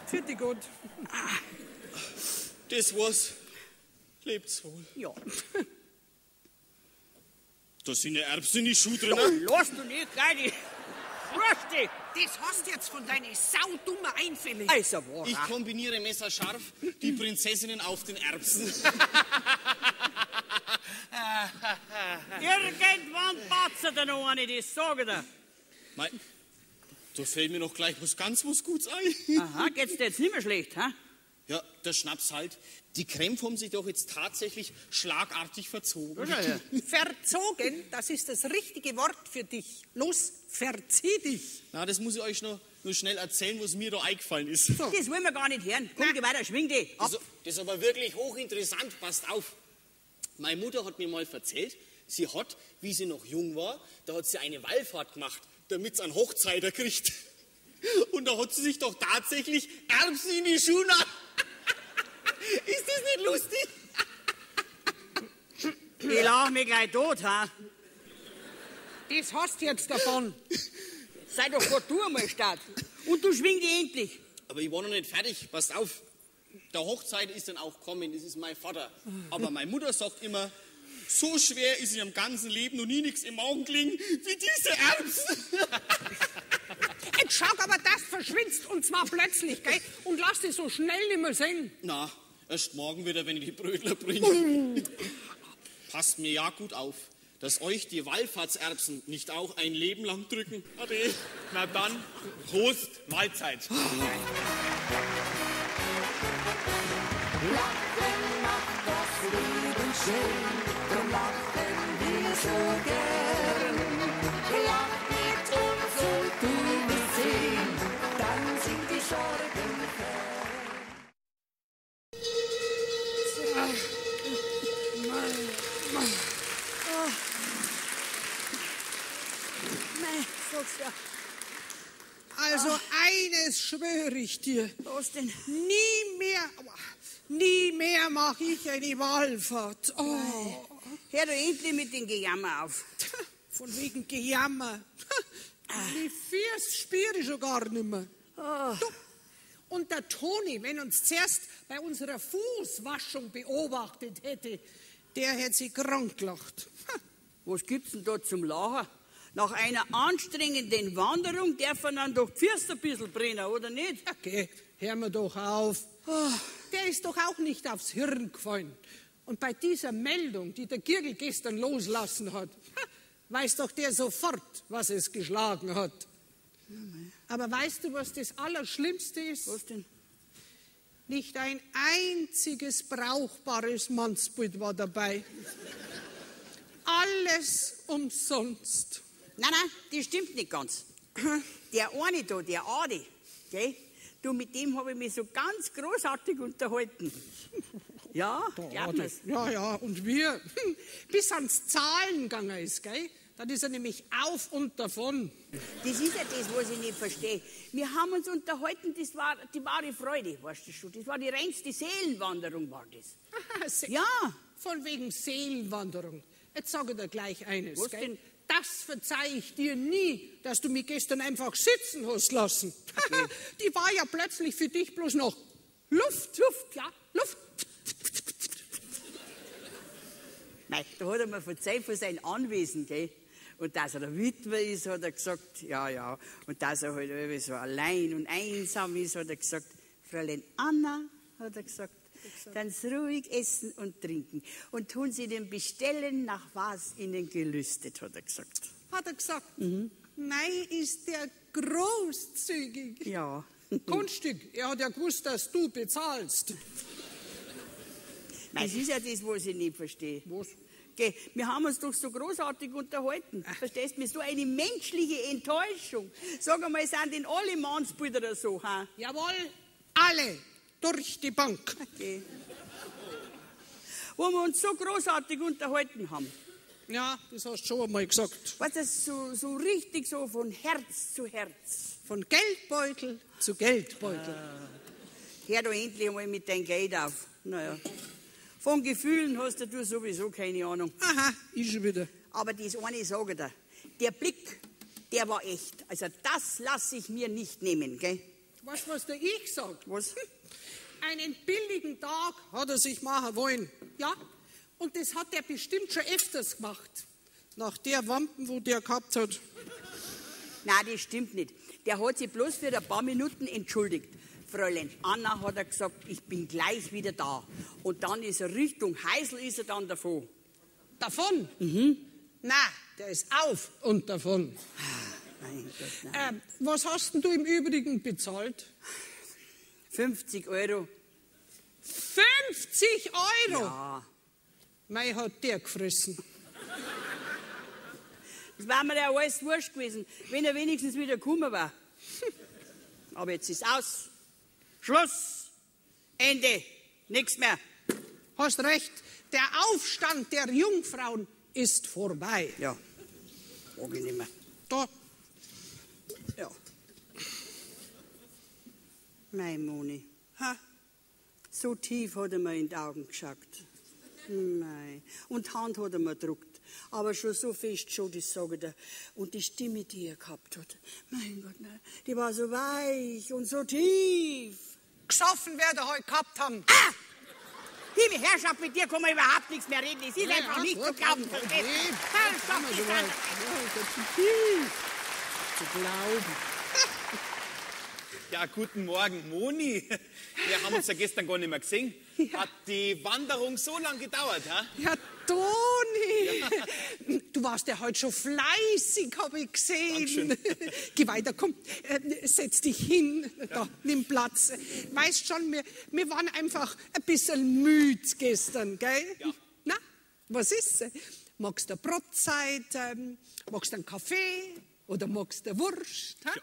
Für die gut. Das war's. Lebt's wohl. Ja. Da sind ja Erbsen in die Schuhe drin. Lass du nicht, Kleine. Lass dich. Das hast du jetzt von deinen saudumme Einfälle. Also, war Ich kombiniere messerscharf die Prinzessinnen auf den Erbsen. Irgendwann patzt er noch eine, das sage ich dir. Mei, da fällt mir noch gleich was ganz was Gutes ein. [LAUGHS] Aha, geht's dir jetzt nicht mehr schlecht, ha? Ja, der Schnaps halt. Die Krämpfe haben sich doch jetzt tatsächlich schlagartig verzogen. [LAUGHS] Verzogen, das ist das richtige Wort für dich. Los, verzieh dich. Na, das muss ich euch noch, noch schnell erzählen, was mir da eingefallen ist. Das wollen wir gar nicht hören. Komm, geh weiter, schwing dich. Ab. Also, das ist aber wirklich hochinteressant, passt auf. Meine Mutter hat mir mal erzählt, sie hat, wie sie noch jung war, da hat sie eine Wallfahrt gemacht, damit sie einen Hochzeiter kriegt. Und da hat sie sich doch tatsächlich Erbsen in die Schuhe. nach- [LAUGHS] Ist das nicht lustig? Ich lach mich gleich tot, ha? Das hast du jetzt davon. Sei doch Gott, du einmal statt. Und du schwing die endlich. Aber ich war noch nicht fertig. Passt auf. Der Hochzeit ist dann auch kommen. Das ist mein Vater. Aber meine Mutter sagt immer, so schwer ist in ihrem ganzen Leben noch nie nichts im Magen gelegen wie diese Erbsen. Jetzt schau aber, dass du verschwindst und zwar plötzlich, gell? Und lass dich so schnell nicht mehr sehen. Na, erst morgen wieder, wenn ich die Brötler bringe. Passt mir ja gut auf, dass euch die Wallfahrtserbsen nicht auch ein Leben lang drücken. Ade. Na dann, Prost, Mahlzeit. Lachen macht das Leben schön, Also eines schwöre ich dir. Was denn? Nie mehr, nie mehr mache ich eine Wallfahrt. Oh, Hör doch endlich mit den Gejammer auf. [LAUGHS] von wegen Gejammer. [LAUGHS] Die Fürst spüre ich schon gar nicht mehr. Du, Und der Toni, wenn uns zuerst bei unserer Fußwaschung beobachtet hätte, der hätte sich krank gelacht. [LAUGHS] Was gibt's denn da zum Lachen? Nach einer anstrengenden Wanderung darf man dann doch die Füße ein bisschen brennen, oder nicht? Okay, hör mir doch auf. Der ist doch auch nicht aufs Hirn gefallen. Und bei dieser Meldung, die der Girgel gestern loslassen hat, weiß doch der sofort, was es geschlagen hat. Aber weißt du, was das Allerschlimmste ist? Was denn? Nicht ein einziges brauchbares Mannsbild war dabei. Alles umsonst. Nein, nein, das stimmt nicht ganz. Der eine da, der Adi, gell? Du, mit dem habe ich mich so ganz großartig unterhalten. Ja, glaub mir's. Ja, ja, und wir, bis ans Zahlen gegangen ist, gell? Dann ist er nämlich auf und davon. Das ist ja das, was ich nicht verstehe. Wir haben uns unterhalten, das war die wahre Freude, weißt du schon. Das war die reinste Seelenwanderung, war das. Ja, Von wegen Seelenwanderung. Jetzt sage ich dir gleich eines. Was gell? denn? Das verzeih ich dir nie, dass du mich gestern einfach sitzen hast lassen. [LAUGHS] Die war ja plötzlich für dich bloß noch Luft, Luft, ja, Luft. Nein, da hat er mir erzählt von seinem Anwesen, gell? Und dass er der Witwer ist, hat er gesagt, ja, ja. Und dass er halt irgendwie so allein und einsam ist, hat er gesagt, Fräulein Anna, hat er gesagt, ganz ruhig essen und trinken. Und tun Sie den bestellen, nach was Ihnen gelüstet, hat er gesagt. Hat er gesagt. Nein, ist der großzügig. Ja. Kunststück. Er hat ja gewusst, dass du bezahlst. Das ist ja das, was ich nicht verstehe. Was? Gell, wir haben uns doch so großartig unterhalten. Verstehst du mir? So eine menschliche Enttäuschung. Sag einmal, sind denn alle Mannsbilder so, ha? Jawohl, alle durch die Bank. Okay. Wo wir uns so großartig unterhalten haben. Ja, das hast du schon einmal gesagt. Was das so, so richtig so von Herz zu Herz. Von Geldbeutel zu Geldbeutel. Hör doch endlich einmal mit deinem Geld auf. Naja. Von Gefühlen hast du sowieso keine Ahnung. Aha, ist schon wieder. Aber das eine sage ich dir. Der Blick, der war echt. Also das lasse ich mir nicht nehmen, gell? Was, was der ich sag? Was? [LAUGHS] Einen billigen Tag hat er sich machen wollen. Ja, und das hat er bestimmt schon öfters gemacht. Nach der Wampen, wo der gehabt hat. Nein, das stimmt nicht. Der hat sich bloß für ein paar Minuten entschuldigt. Fräulein Anna hat er gesagt, ich bin gleich wieder da. Und dann ist er Richtung Heisel ist er dann davon. Davon? Mhm. Na, der ist auf und davon. Mein Gott, nein. Ähm, was hast denn du im Übrigen bezahlt? 50 Euro. 50 Euro! Ja. Mei hat der gefressen. Das war mir ja alles wurscht gewesen, wenn er wenigstens wieder gekommen war. [LAUGHS] Aber jetzt ist aus. Schluss. Ende. Nichts mehr. Hast recht, der Aufstand der Jungfrauen ist vorbei. Ja. Mag ich nicht mehr. Da, Ja. Mein Moni. Ha? So tief hat er mir in die Augen geschaut. Mei. Und die Hand hat er mir gedruckt. Aber schon so fest schon, das sage ich. Und die Stimme, die er gehabt hat. Mein Gott, nein. Die war so weich und so tief. Gesoffen werde heute gehabt haben. Ah! Liebe Herrschaft, mit dir kann man überhaupt nichts mehr reden. Es ist einfach nicht zu glauben, verstehst du? Herrschaft, ist das. Zu glauben. Ja, guten Morgen, Moni. Wir haben uns ja gestern gar nicht mehr gesehen. Hat die Wanderung so lange gedauert, ha? Ja, Toni, du warst ja heute schon fleißig, habe ich gesehen. [LAUGHS] Geh weiter, komm, äh, setz dich hin, da, nimm Platz. Weißt schon, wir, wir waren einfach ein bisschen müde gestern, gell? Ja. Na, was ist? Magst du eine Brotzeit, ähm, magst du einen Kaffee oder magst du eine Wurst? ha? Ja,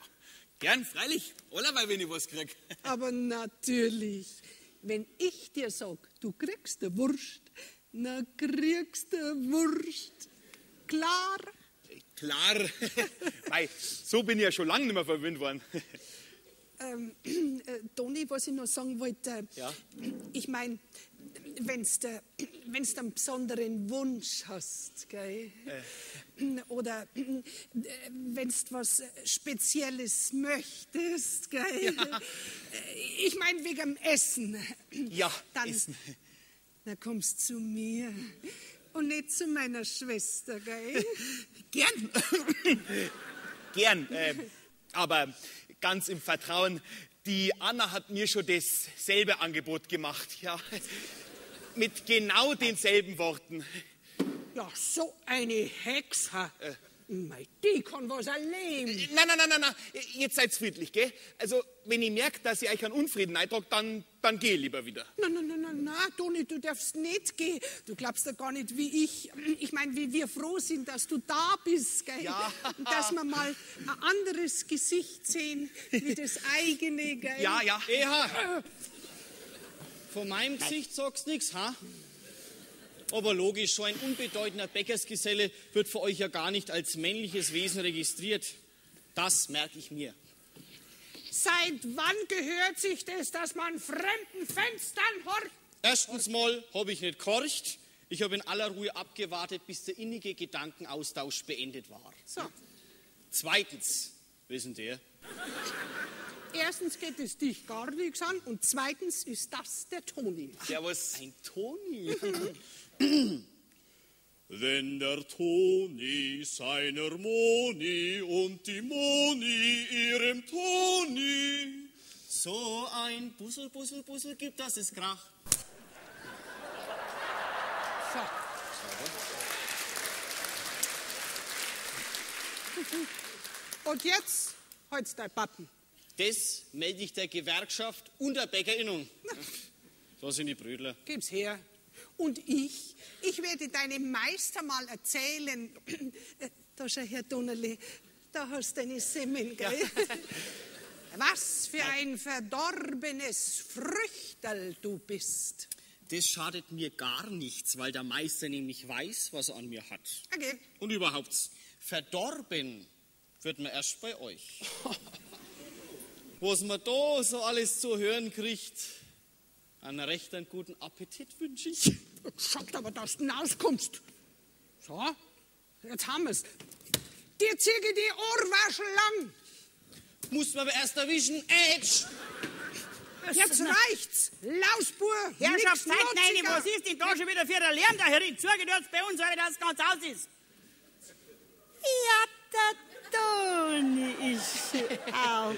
gern, freilich. Allerweil, wenn ich was krieg. Aber natürlich, wenn ich dir sag, du kriegst eine Wurst, na kriegst du Wurst. Klar? Klar. [LAUGHS] Weil, so bin ich ja schon lange nicht mehr verwöhnt worden. Ähm, [CLEARS THROAT] äh, Toni, was ich noch sagen wollte, Ja? ich meine, wenn du wenn's einen besonderen Wunsch hast, gell? oder äh, wenn du was Spezielles möchtest, gell? Äh, ich meine, wegen dem Essen. Ja, Dann, Essen. Dann kommst zu mir und nicht zu meiner Schwester, gell? Gern. [LAUGHS] Gern. Äh, aber ganz im Vertrauen, die Anna hat mir schon dasselbe Angebot gemacht. Ja. Mit genau denselben Worten. Ja, so eine Hex, ha. Mei, die kann was erleben. Nein, nein, nein, nein, nein. Jetzt seid's friedlich, gell? Also, wenn ich merke, dass ihr euch einen Unfrieden eintragt, dann, dann geh lieber wieder. Na, na, na, na, na, Toni, du darfst nicht gehen. Du glaubst ja gar nicht, wie ich, ich meine, wie wir froh sind, dass du da bist, gell? Ja. Und Dass wir mal ein anderes Gesicht sehen, wie das eigene, gell? Ja, ja. Eha, von meinem Gesicht sagst nix, ha? Aber logisch, so ein unbedeutender Bäckersgeselle wird für euch ja gar nicht als männliches Wesen registriert. Das merke ich mir. Seit wann gehört sich das, dass man fremden Fenstern horcht? Erstens mal habe ich nicht gehorcht. Ich habe in aller Ruhe abgewartet, bis der innige Gedankenaustausch beendet war. So, Zweitens, wissen der, erstens geht es dich gar nichts an und zweitens ist das der Toni. Servus. ein Toni. [LAUGHS] Wenn der Toni seiner Moni und die Moni ihrem Toni so ein Bussel, Bussel, Bussel gibt, dass es kracht. So. Und jetzt holst dein Pappen. Das melde ich der Gewerkschaft und der Bäckerinnung. [LAUGHS] Da sind die Brödler. Gib's her. Und ich, ich werde deinem Meister mal erzählen. Äh, [CLEARS THROAT] Da schau her, Donnerle, da hast du deine Semmeln, gell? [LAUGHS] Was für ein verdorbenes Früchterl du bist. Das schadet mir gar nichts, weil der Meister nämlich weiß, was er an mir hat. Okay. Und überhaupt, verdorben wird man erst bei euch. [LAUGHS] Was man da so alles zu hören kriegt, einen recht einen guten Appetit wünsche ich. Schaut aber, dass du rauskommst. So, jetzt haben wir's. Dir ziehe die Ohrwaschel lang. Muss man aber erst erwischen, Edge! Jetzt reicht's. Lausbur. Herrschaft, seid nein, Nutziger. was ist denn da schon wieder für ein Lärm da herin? Zugedürzt bei uns, weil das ganz aus ist. Ja, der Toni ist [LAUGHS] auf.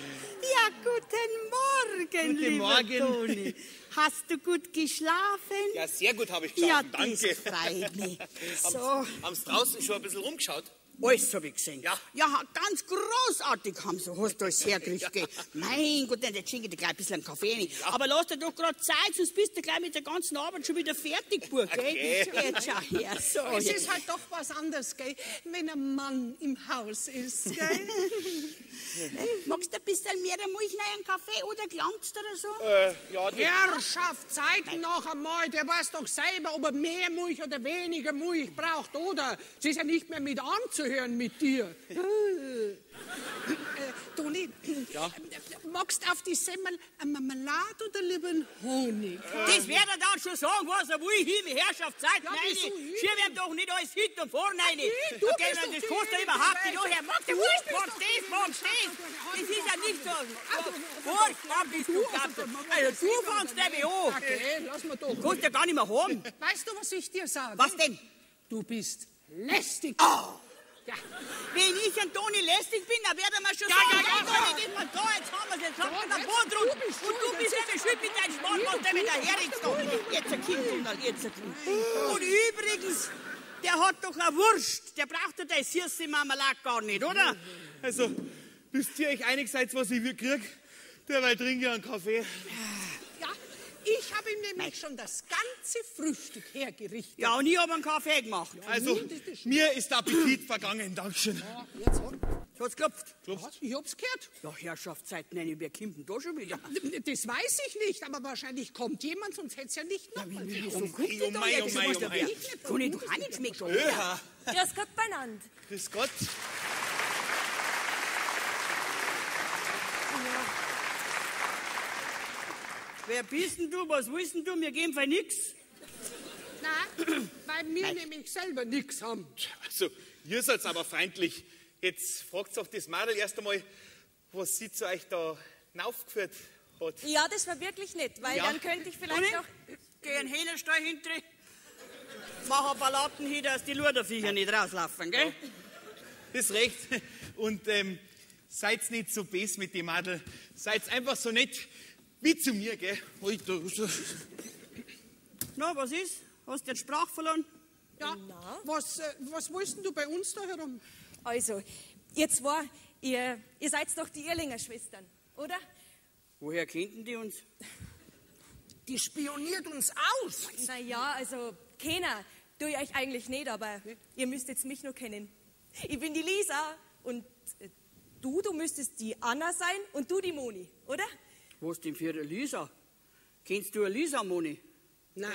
Ja, guten Morgen, Guten lieber Morgen. Toni. Hast du gut geschlafen? Ja, sehr gut habe ich Ja, geschlafen, das danke. freut mich. [LAUGHS] So, Haben Sie draußen schon ein bisschen rumgeschaut? Alles habe ich gesehen. Ja. ja, ganz großartig haben sie, hast du alles hergekriegt. gell? Mein Gott, jetzt schenke ich dir gleich ein bisschen einen Kaffee rein. Aber lass dir doch gerade Zeit, sonst bist du gleich mit der ganzen Arbeit schon wieder fertig, Burg, gell? Okay. Jetzt schau her, so. [LAUGHS] Es ist halt doch was anderes, gell? wenn ein Mann im Haus ist. Gell? [LAUGHS] Magst du ein bisschen mehr Milch in einen Kaffee oder glänzt oder so? Äh, ja, Herrschaft, Zeiten noch einmal, der weiß doch selber, ob er mehr Milch oder weniger Milch braucht, oder? Es ist ja nicht mehr mit anzuhören mit dir. Äh, Toni, magst du auf die Semmel eine Marmelade oder lieber einen Honig? Das wird er dann schon sagen, was er will, hier, wie Herrschaft Zeit, Ja, nein. hin? Schier werden doch nicht alles hinten und vorne rein. du Okay, bist das kostet hier, überhaupt du nicht weißt. her. Mag der Du Wurst, bist mag doch das, mag das. Das ist ja nicht so. Furchtbar bist du, Du, Captain. also, du fängst nämlich an. Okay, lass mal doch. Kannst ja gar nicht mehr haben. Weißt du, was ich dir sage? Was denn? Du bist lästig. Ja. Wenn ich ein Toni lästig bin, dann werden wir schon Ja, sagen, ja, ja, Toni, ja. das mal da, jetzt haben wir es, jetzt haben wir den Boden bist Und du bist jetzt- schuld mit deinem Schmarrn, was der mit der herrichst da. Jetzt ein Kind und dann jetzt ein Kind. Und übrigens, der hat doch eine Wurst. Der braucht ja das süße Marmelade gar nicht, oder? also, wisst ihr euch einig seid, was ich krieg? Derweil trinke ich einen Kaffee. Ja, ich habe ihm nämlich schon das ganze Frühstück hergerichtet. Ja, und ich habe einen Kaffee gemacht. Also, mir ist der Appetit vergangen, Dankeschön. Ja, jetzt hat- So hat's geklopft. Ich hab's gehört. Ja, Herrschaftszeit, nein, wer kommt denn da schon wieder? Das weiß ich nicht, aber wahrscheinlich kommt jemand, sonst hätte es ja nicht noch oh denn da mei, jetzt? oh mei, Was oh der mei. Wer? Kann ich doch auch nicht schmecken. Ja, Grüß Gott beieinander. grüß Gott. Wer bist denn du? Was willst denn du? Wir geben für nix. Nein, weil wir nämlich selber nichts haben. Also, ihr seid aber feindlich. Jetzt fragt doch das Madel erst einmal, was sie zu euch da aufgeführt hat. Ja, das war wirklich nett, weil Ja. dann könnte ich vielleicht noch. geh einen Hähnerstall hinter. Mach ein paar Latten hin, dass die Luderviecher nicht rauslaufen, gell? Ist recht. Und ähm, seid nicht so bes mit dem Madel. Seid einfach so nett wie zu mir, gell? Ui, da- so- Na, was ist? Hast du jetzt Sprach verloren? Ja, was, äh, was willst denn du bei uns da herum? Also, ihr zwei, ihr, ihr seid doch die Irlinger Schwestern, oder? Woher kennen die uns? Die spioniert uns aus. Naja, also, keiner tue ich euch eigentlich nicht, aber ihr müsst jetzt mich nur kennen. Ich bin die Lisa und äh, du, du müsstest die Anna sein und du die Moni, oder? Was denn für Lisa? Kennst du Lisa, Moni? Nein,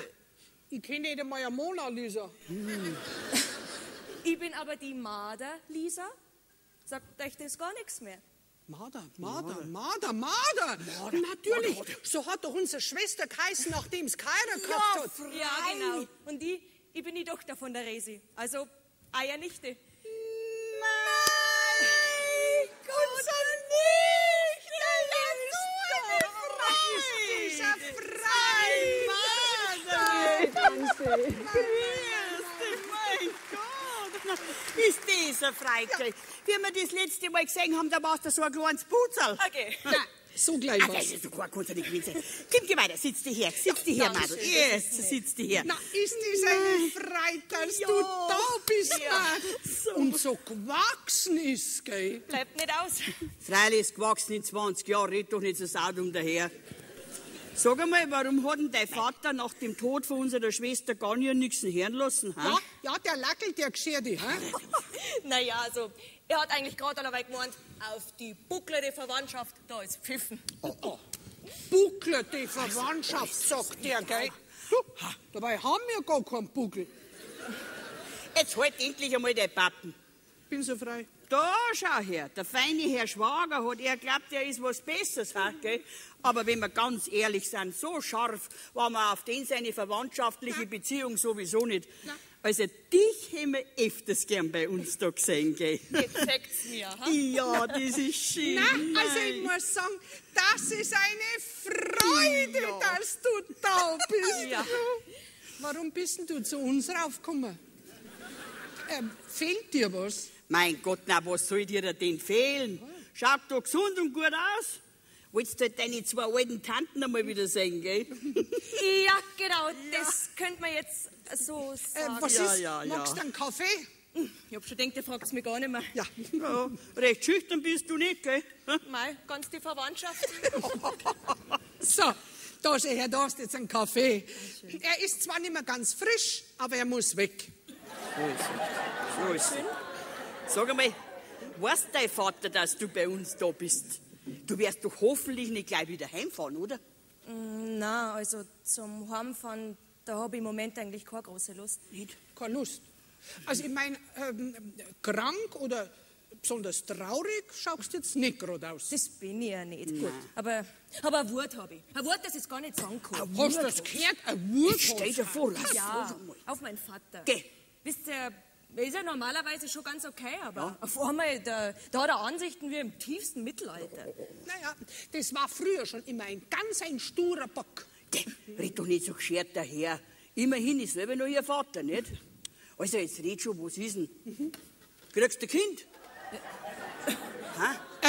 ich kenne nicht einmal eine Mona Lisa. Ich bin aber die Marder Lisa. Sagt euch das gar nichts mehr. Marder, Marder, Marder, Marder. Natürlich, so hat doch unsere Schwester geheißen, nachdem es keiner gehabt hat. Ja, genau. Und ich, ich bin die Tochter von der Resi. Also Eiernichte. Unser Frei! mein Gott! Ist dieser Freikirch? Wie wir das letzte Mal gesehen haben, da warst du so ein kleines Putzel. Okay. [LAUGHS] So gleich Ah, das was. ist so gut, kannst du nicht gewinnen. Komm, geh weiter, sitz dich her, sitz dich her, Madel. Jetzt sitz dich her. Na, ist das eine Freude, dass Ja. du da bist, Ja. Mann. Und so gewachsen ist, gell? Bleibt nicht aus. Freilich ist gewachsen in 20 Jahren, red doch nicht so saudum daher. Sag einmal, warum hat denn dein Vater nach dem Tod von unserer Schwester gar nicht nichts hören lassen? Ja, Ha? ja, der Lackel, der Geschichte, hä? [LAUGHS] Naja, also, er hat eigentlich gerade allerweil gemeint, auf die bucklere Verwandtschaft, da ist pfiffen. Buckler, die Verwandtschaft, sagt der, gell? Du, dabei haben wir gar keinen Buckel. Jetzt halt endlich einmal dein Pappen. Bin so frei. Da, schau her, der feine Herr Schwager hat, er glaubt, er ist was Besseres, ha, gell? Aber wenn wir ganz ehrlich sind, so scharf war man auf den seine verwandtschaftliche Beziehung sowieso nicht. Also dich hätten wir öfters gern bei uns da gesehen, gell? Jetzt sagt's mir, ha? Ja, das ist schön. Na, also ich Nein. muss sagen, das ist eine Freude, dass du da bist. Ja. Warum bist denn du zu uns raufgekommen? Ähm, fehlt dir was? Mein Gott, na, was soll dir denn fehlen? Schaut doch gesund und gut aus. Willst du halt deine zwei alten Tanten einmal wieder sehen, gell? [LAUGHS] Ja, genau, das könnte man jetzt so Äh, sagen. was Ja, ist? ja, ja. Magst du einen Kaffee? Ich hab schon gedacht, ihr fragt mich gar nicht mehr. Ja. Ja, recht schüchtern bist du nicht, gell? Mei, ganz die Verwandtschaft. [LAUGHS] So, da schau her, da hast jetzt einen Kaffee. Er ist zwar nicht mehr ganz frisch, aber er muss weg. So ist es. Sag einmal, Weißt dein Vater, dass du bei uns da bist? Du wirst doch hoffentlich nicht gleich wieder heimfahren, oder? Na, also zum Heimfahren, da habe ich im Moment eigentlich keine große Lust. Nicht? Keine Lust. Also ich meine, ähm, krank oder besonders traurig schaust du jetzt nicht gerade aus. Das bin ich ja nicht. Gut. Aber, aber ein Wort habe ich. Ein Wort, das ist gar nicht sagen kann. Hast du das gehört? Ein Wurt Stell dir vor, lass Ja, auf meinen Vater. Geh. Wisst ihr, ist ja normalerweise schon ganz okay, aber auf einmal, da, da hat er Ansichten wie im tiefsten Mittelalter. Naja, das war früher schon immer ein ganz ein sturer Bock. Red doch nicht so geschert daher. Immerhin ist selber noch ihr Vater, nicht? Also, jetzt red schon, was ist denn? Kriegst du ein Kind?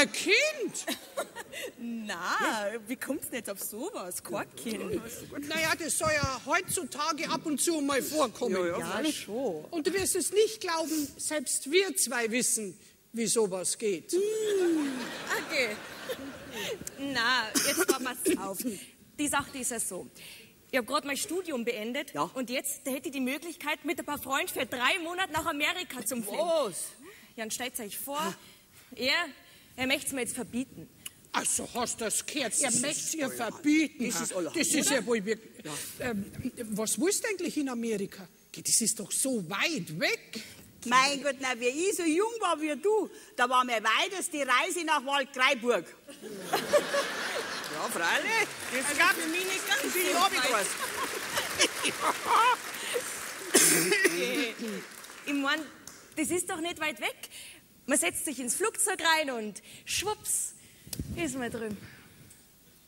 Ein Kind? [LAUGHS] Na, wie kommt's denn jetzt auf sowas? Kein Kind. Naja, das soll ja heutzutage ab und zu mal vorkommen. Ja, schon. Und du wirst es nicht glauben, selbst wir zwei wissen, wie sowas geht. Okay. Na, jetzt pass mal auf. Die Sache ist ja so. Ich habe gerade mein Studium beendet Ja. und jetzt hätte ich die Möglichkeit, mit ein paar Freunden für drei Monate nach Amerika zu fliegen. Was? Ja, dann stellt euch vor, er, er möchte es mir jetzt verbieten. Also hast du das gehört? Er möchte es ihr verbieten. Das ist allerhand, Das ist ja wohl wirklich... Ähm, was willst du eigentlich in Amerika? Das ist doch so weit weg. Mein Gott, na, wie ich so jung war wie du, da war meine weiteste Reise nach Waldkraiburg. [LAUGHS] ja, freilich. Das gab für mich nicht ganz viel Abendkurs. Ich [LAUGHS] meine, das ist doch nicht weit weg. Man setzt sich ins Flugzeug rein und schwupps, ist man drüben.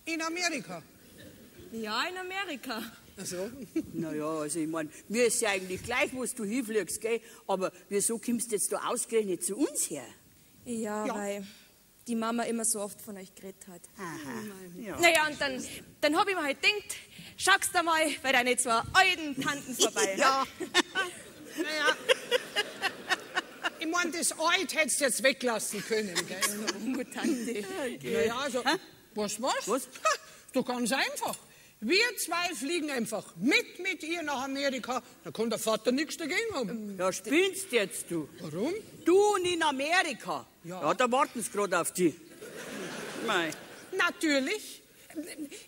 In Amerika. Ja, in Amerika. Also, [LAUGHS] Naja, also ich meine, mir ist ja eigentlich gleich, wo du hinfliegst, gell? Aber wieso kommst du jetzt da ausgerechnet zu uns her? Ja, Ja. weil die Mama immer so oft von euch geredet hat. Aha. Ja. Naja, und dann, dann habe ich mir halt gedacht, schaust du mal bei deinen zwei alten Tanten vorbei. [LAUGHS] Ja. [LAUGHS] naja. Ich meine, das Alt hättest du jetzt weglassen können? [LAUGHS] Mutante. Naja, also, was, was? Was? Doch ganz einfach. Wir zwei fliegen einfach mit mit ihr nach Amerika. Da kann der Vater nichts dagegen haben. Ja, spinnst jetzt du? Warum? Du und in Amerika? Ja. Ja, da warten sie gerade auf dich. Mei. Natürlich.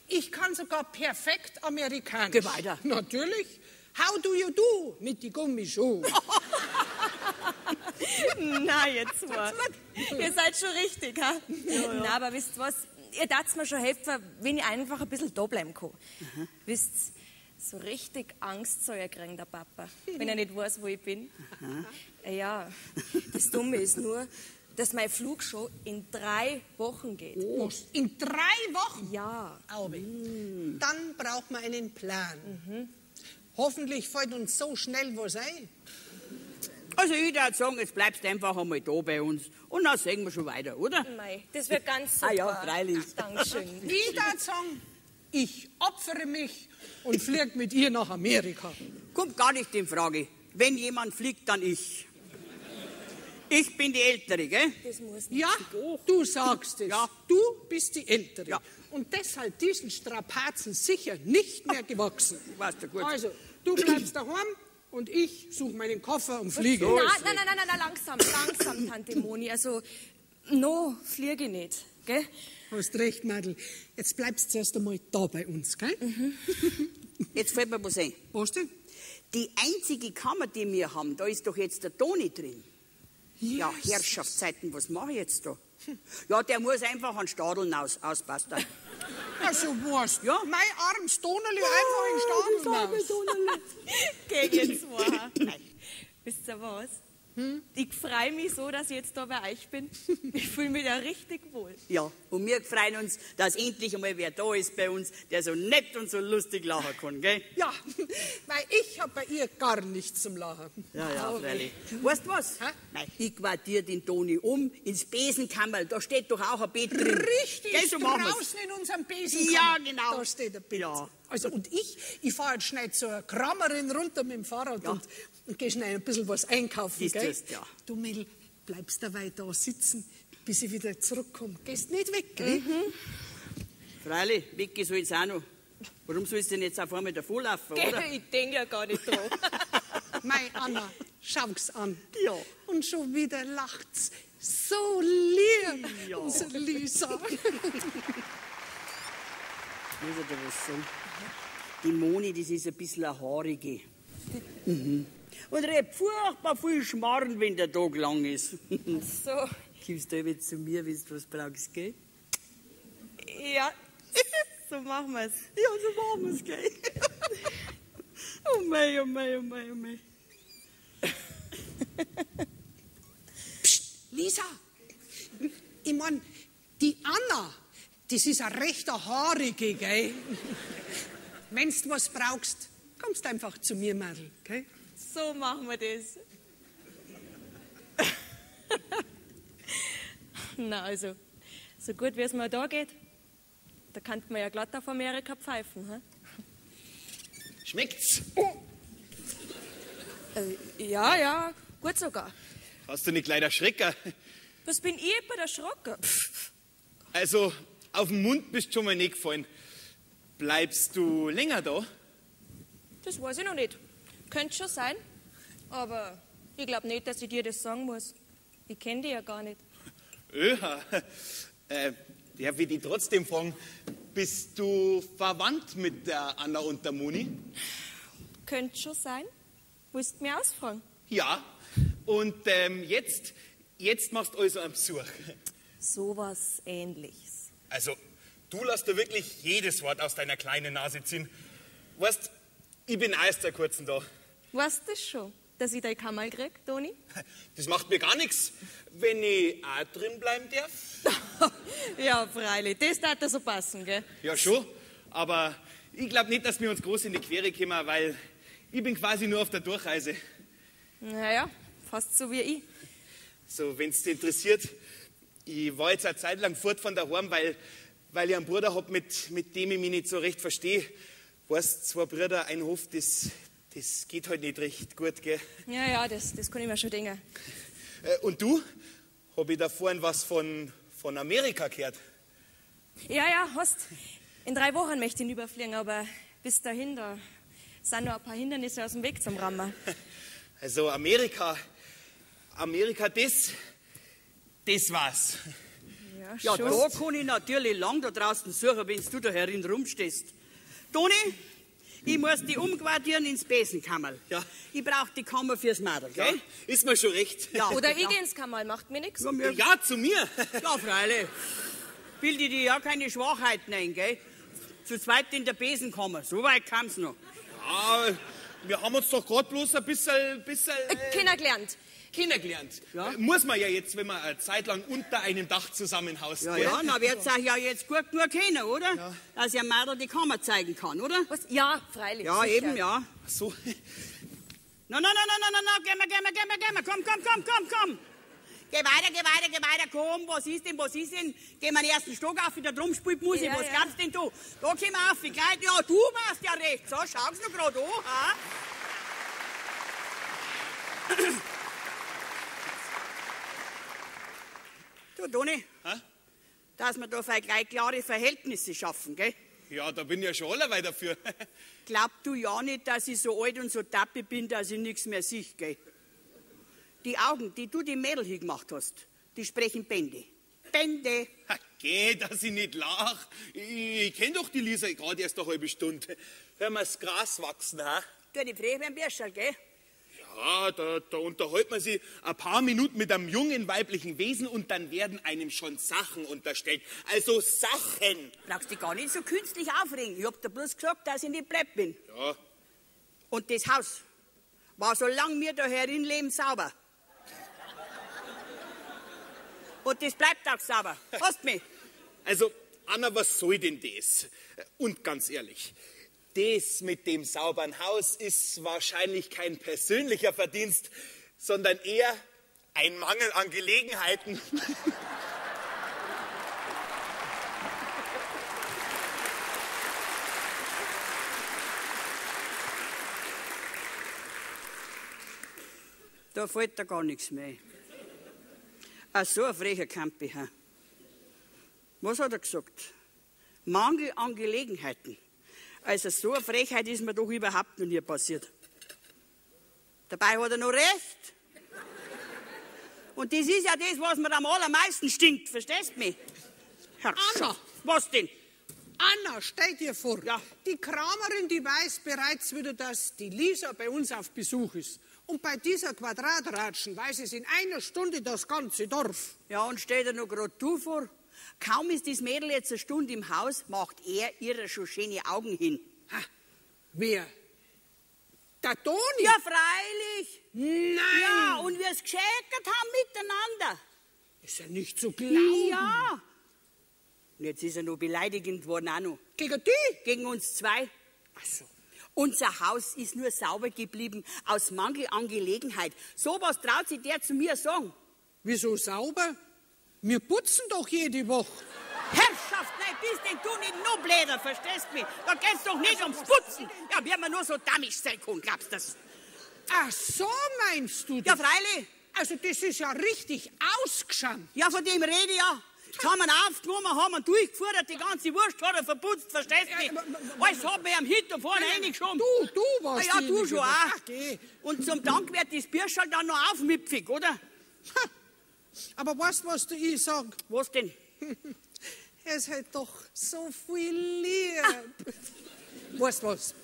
Ich kann sogar perfekt amerikanisch. Geh weiter. Natürlich. How do you do mit die Gummischuhe? [LAUGHS] [LAUGHS] Na, jetzt mal. Ihr seid schon richtig, ha? Na, aber wisst was? Ihr darfst mir schon helfen, wenn ich einfach ein bisschen da bleiben kann. Wisst so richtig Angst soll er kriegen, der Papa, [LAUGHS] wenn er nicht weiß, wo ich bin. Ja, das Dumme ist nur, dass mein Flug schon in drei Wochen geht. Was? In drei Wochen? Ja. Auwe. Dann braucht man einen Plan. Hoffentlich fällt uns so schnell was ein. Also ich würde sagen, jetzt bleibst du einfach einmal da bei uns. Und dann sehen wir schon weiter, oder? Mei, das wird ganz super. Ah ja, freilich. Dankeschön. [LAUGHS] Ich darf sagen, ich opfere mich und flieg mit ihr nach Amerika. Kommt gar nicht in Frage. Wenn jemand fliegt, dann ich. Ich bin die Ältere, gell? Das muss nicht. Ja, du sagst es. Ja. Du bist die Ältere. Ja. Und deshalb diesen Strapazen sicher nicht mehr gewachsen. Weißt du gut. Also, du bleibst daheim und ich suche meinen Koffer und fliege. Nein, nein, nein, nein, nein, langsam, langsam, Tante Moni. Also, no, fliege ich nicht, gell? Hast recht, Madel. Jetzt bleibst du zuerst einmal da bei uns, gell? Jetzt fällt mir was ein. Was denn? Die einzige Kammer, die wir haben, da ist doch jetzt der Toni drin. Ja, Herrschaftszeiten, was mache ich jetzt da? Ja, der muss einfach an Stadeln aus, auspassen. [LAUGHS] Also, was? Ja. Mein armes Donnerli einfach in [LAUGHS] Stadeln Geh [LAUGHS] jetzt. Nein. Wisst ihr was? Ich freue mich so, dass ich jetzt da bei euch bin. [LAUGHS] Ich fühle mich da richtig wohl. Ja, und wir freuen uns, dass endlich einmal wer da ist bei uns, der so nett und so lustig lachen kann, gell? Ja, [LAUGHS] weil ich hab bei ihr gar nichts zum Lachen. Ja, ja, freilich. Weißt du was? Nein, ich quartiere den Toni um ins Besenkammerl, da steht doch auch ein Bett drin. Richtig, Gell, so draußen in unserem Besen. Ja, genau. Da steht ein Bild. Ja. Also, und ich, ich fahre jetzt schnell zur Kramerin runter mit dem Fahrrad Ja. und, und gehe schnell ein bisschen was einkaufen. Das gell? tust, ja. Du, Mädel, bleibst dabei da sitzen, bis ich wieder zurückkomme. Gehst nicht weg, gell? Mhm. Freilich, weg soll jetzt auch noch. Warum sollst du denn jetzt auf einmal davonlaufen, oder? Ich denke ja gar nicht dran. [LAUGHS] Mei, Anna, schau's an. Ja. Und schon wieder lacht's. So lieb, unsere Lisa. Muss ich dir was sagen? Die Moni, das ist ein bisschen eine haarige. Mhm. Und redet furchtbar viel Schmarrn, wenn der Tag lang ist. So, [LAUGHS] Gibst du jetzt zu mir, wenn du was brauchst, gell? ja, [LAUGHS] so machen wir's. Ja, so machen wir's, gell? [LAUGHS] oh mei, oh mei, oh mei, oh mei. Lisa, ich mein, die Anna, das ist eine rechter Haarige, gell? Wenn du was brauchst, kommst einfach zu mir, Mädel, gell? So machen wir das. [LAUGHS] Na also, so gut wie es mir da geht, da kann man ja glatt auf Amerika pfeifen. Hä? Schmeckt's? Äh, ja, ja, gut sogar. Hast du nicht leider Schrecker? Was bin ich bei der Schrocke? Also, auf den Mund bist du schon mal nicht gefallen. Bleibst du länger da? Das weiß ich noch nicht. Könnte schon sein, aber ich glaube nicht, dass ich dir das sagen muss. Ich kenne dich ja gar nicht. Öha. Äh, ja, will ich trotzdem fragen, bist du verwandt mit der Anna und der Moni? Könnte schon sein. Willst du mir ausfragen? Ja. Und ähm, jetzt, jetzt machst du also einen Besuch. Sowas ähnliches. Also, du lässt da wirklich jedes Wort aus deiner kleinen Nase ziehen. Weißt, ich bin erst seit kurzem da. Weißt du das schon, dass ich dein Kammer krieg, Toni? [LAUGHS] Das macht mir gar nichts, wenn ich auch drin bleiben darf. [LAUGHS] ja, freilich. Das darf so passen, gell? Ja, schon. Aber ich glaube nicht, dass wir uns groß in die Quere kommen, weil ich bin quasi nur auf der Durchreise. Naja, fast so wie ich. So, wenn es dich interessiert, ich war jetzt eine Zeit lang fort von daheim, weil, weil ich einen Bruder habe, mit, mit dem ich mich nicht so recht verstehe. Weißt, zwei Brüder, ein Hof, das, das geht halt nicht recht gut, gell? Ja, ja, das, das kann ich mir schon denken. Äh, Und du? Habe ich da vorhin was von, von Amerika gehört? Ja, ja, hast. In drei Wochen möchte ich ihn überfliegen, aber bis dahin, da sind noch ein paar Hindernisse aus dem Weg zum Rammer. [LAUGHS] Also Amerika, Amerika, das, das war's. Ja, Ja, schon. da kann ich natürlich lang da draußen suchen, wenn du da herin rumstehst. Toni, ich muss die umquartieren ins Besenkammerl. Ja. Ich brauche die Kammer fürs Mädel, Ja, gell? ist mir schon recht. Ja. [LAUGHS] Oder ich ja. gehe ins Kammer, macht mir nichts. Ja, zu mir. [LAUGHS] Ja, freilich. Bilde dir ja keine Schwachheiten ein, gell? Zu zweit in der Besenkammer. So weit kam's noch. Ja, wir haben uns doch gerade bloß ein bisschen, bisschen Äh, äh, kennengelernt. Kennengelernt. Ja. Äh, Muss man ja jetzt, wenn man eine Zeit lang unter einem Dach zusammenhaust. Ja, ja, na wird's euch ja jetzt gut nur kennen, oder? Dass ihr Mädel die Kammer zeigen kann, oder? Was? Ja, freilich. Ja, sicher. eben, ja. So, Na, na, na, na, na, na, na, geh mal, geh mal, geh mal, geh mal, komm, komm, komm, komm, komm. Geh weiter, geh weiter, geh weiter, komm, was ist denn, was ist denn? Geh mal den ersten Stock auf, wieder drum spielt Musik, Ja, was ja. glaubst denn du? Da komm wir auf, gleich, ja, du warst ja recht, so, schau's noch grad an, ha? Toni, Hä? dass wir da vielleicht gleich klare Verhältnisse schaffen, gell? ja, da bin ich ja schon allerweil dafür. [LAUGHS] Glaub du ja nicht, dass ich so alt und so tappe bin, dass ich nichts mehr sehe, gell? Die Augen, die du dem Mädel hier gemacht hast, die sprechen Bände. Bände. Ha, Geh, dass ich nicht lach. Ich, ich kenne doch die Lisa gerade erst eine halbe Stunde. Hör mal das Gras wachsen, ha? Du, die Frech beim Bierscherl, gell? Ja, da, da unterhält man sich ein paar Minuten mit einem jungen weiblichen Wesen und dann werden einem schon Sachen unterstellt. Also Sachen. Brauchst dich gar nicht so künstlich aufregen. Ich hab dir bloß gesagt, dass ich nicht bleib bin. Ja, Und das Haus war, solange wir da herin leben, sauber. Und das bleibt auch sauber. Hast mich? Also, Anna, was soll denn das? Und ganz ehrlich, das mit dem sauberen Haus ist wahrscheinlich kein persönlicher Verdienst, sondern eher ein Mangel an Gelegenheiten. Da fällt dir gar nichts mehr. Ach so, ein frecher Campi. hä? Was hat er gesagt? Mangel an Gelegenheiten. Also so eine Frechheit ist mir doch überhaupt noch nie passiert. Dabei hat er noch recht. Und das ist ja das, was mir am allermeisten stinkt, verstehst du mich? Herrschaft. Anna. Was denn? Anna, stell dir vor, Ja. die Kramerin, die weiß bereits wieder, dass die Lisa bei uns auf Besuch ist. Und bei dieser Quadratratschen weiß es in einer Stunde das ganze Dorf. Ja, und stell dir noch grad du vor. Kaum ist das Mädel jetzt eine Stunde im Haus, macht er ihre schon schöne Augen hin. Ha, wer? Der Toni? Ja, freilich. Nein! Ja, und wir es geschäkert haben miteinander. Ist ja nicht zu glauben. Ja. Und jetzt ist er noch beleidigend worden auch noch. Gegen die? Gegen uns zwei. Ach so. Unser Haus ist nur sauber geblieben aus Mangel an Gelegenheit. So was traut sich der zu mir sagen. Wieso sauber? Wir putzen doch jede Woche. Herrschaft, nein, bist denn du nicht noch bläder, verstehst mich? Da geht's doch nicht ums Putzen. Ja, wie man nur so damisch sein kann, glaubst du das? Ach so meinst du Ja, das? freilich. Also das ist ja richtig ausgeschaut. Ja, von dem rede ich ja. Jetzt haben wir aufgenommen, haben ihn durchgeführt, die ganze Wurst hat er verputzt, verstehst du mich? Alles hat mir am Hinter vorne reingeschoben. Du, du warst Ah, ja, du schon auch. Ach, geh. Und zum Dank wird das Bierschal dann noch aufmüpfig, oder? Ha. Aber weißt du, was du ich sag? Was denn? [LAUGHS] Es hat doch so viel lieb. [LAUGHS] weißt du was?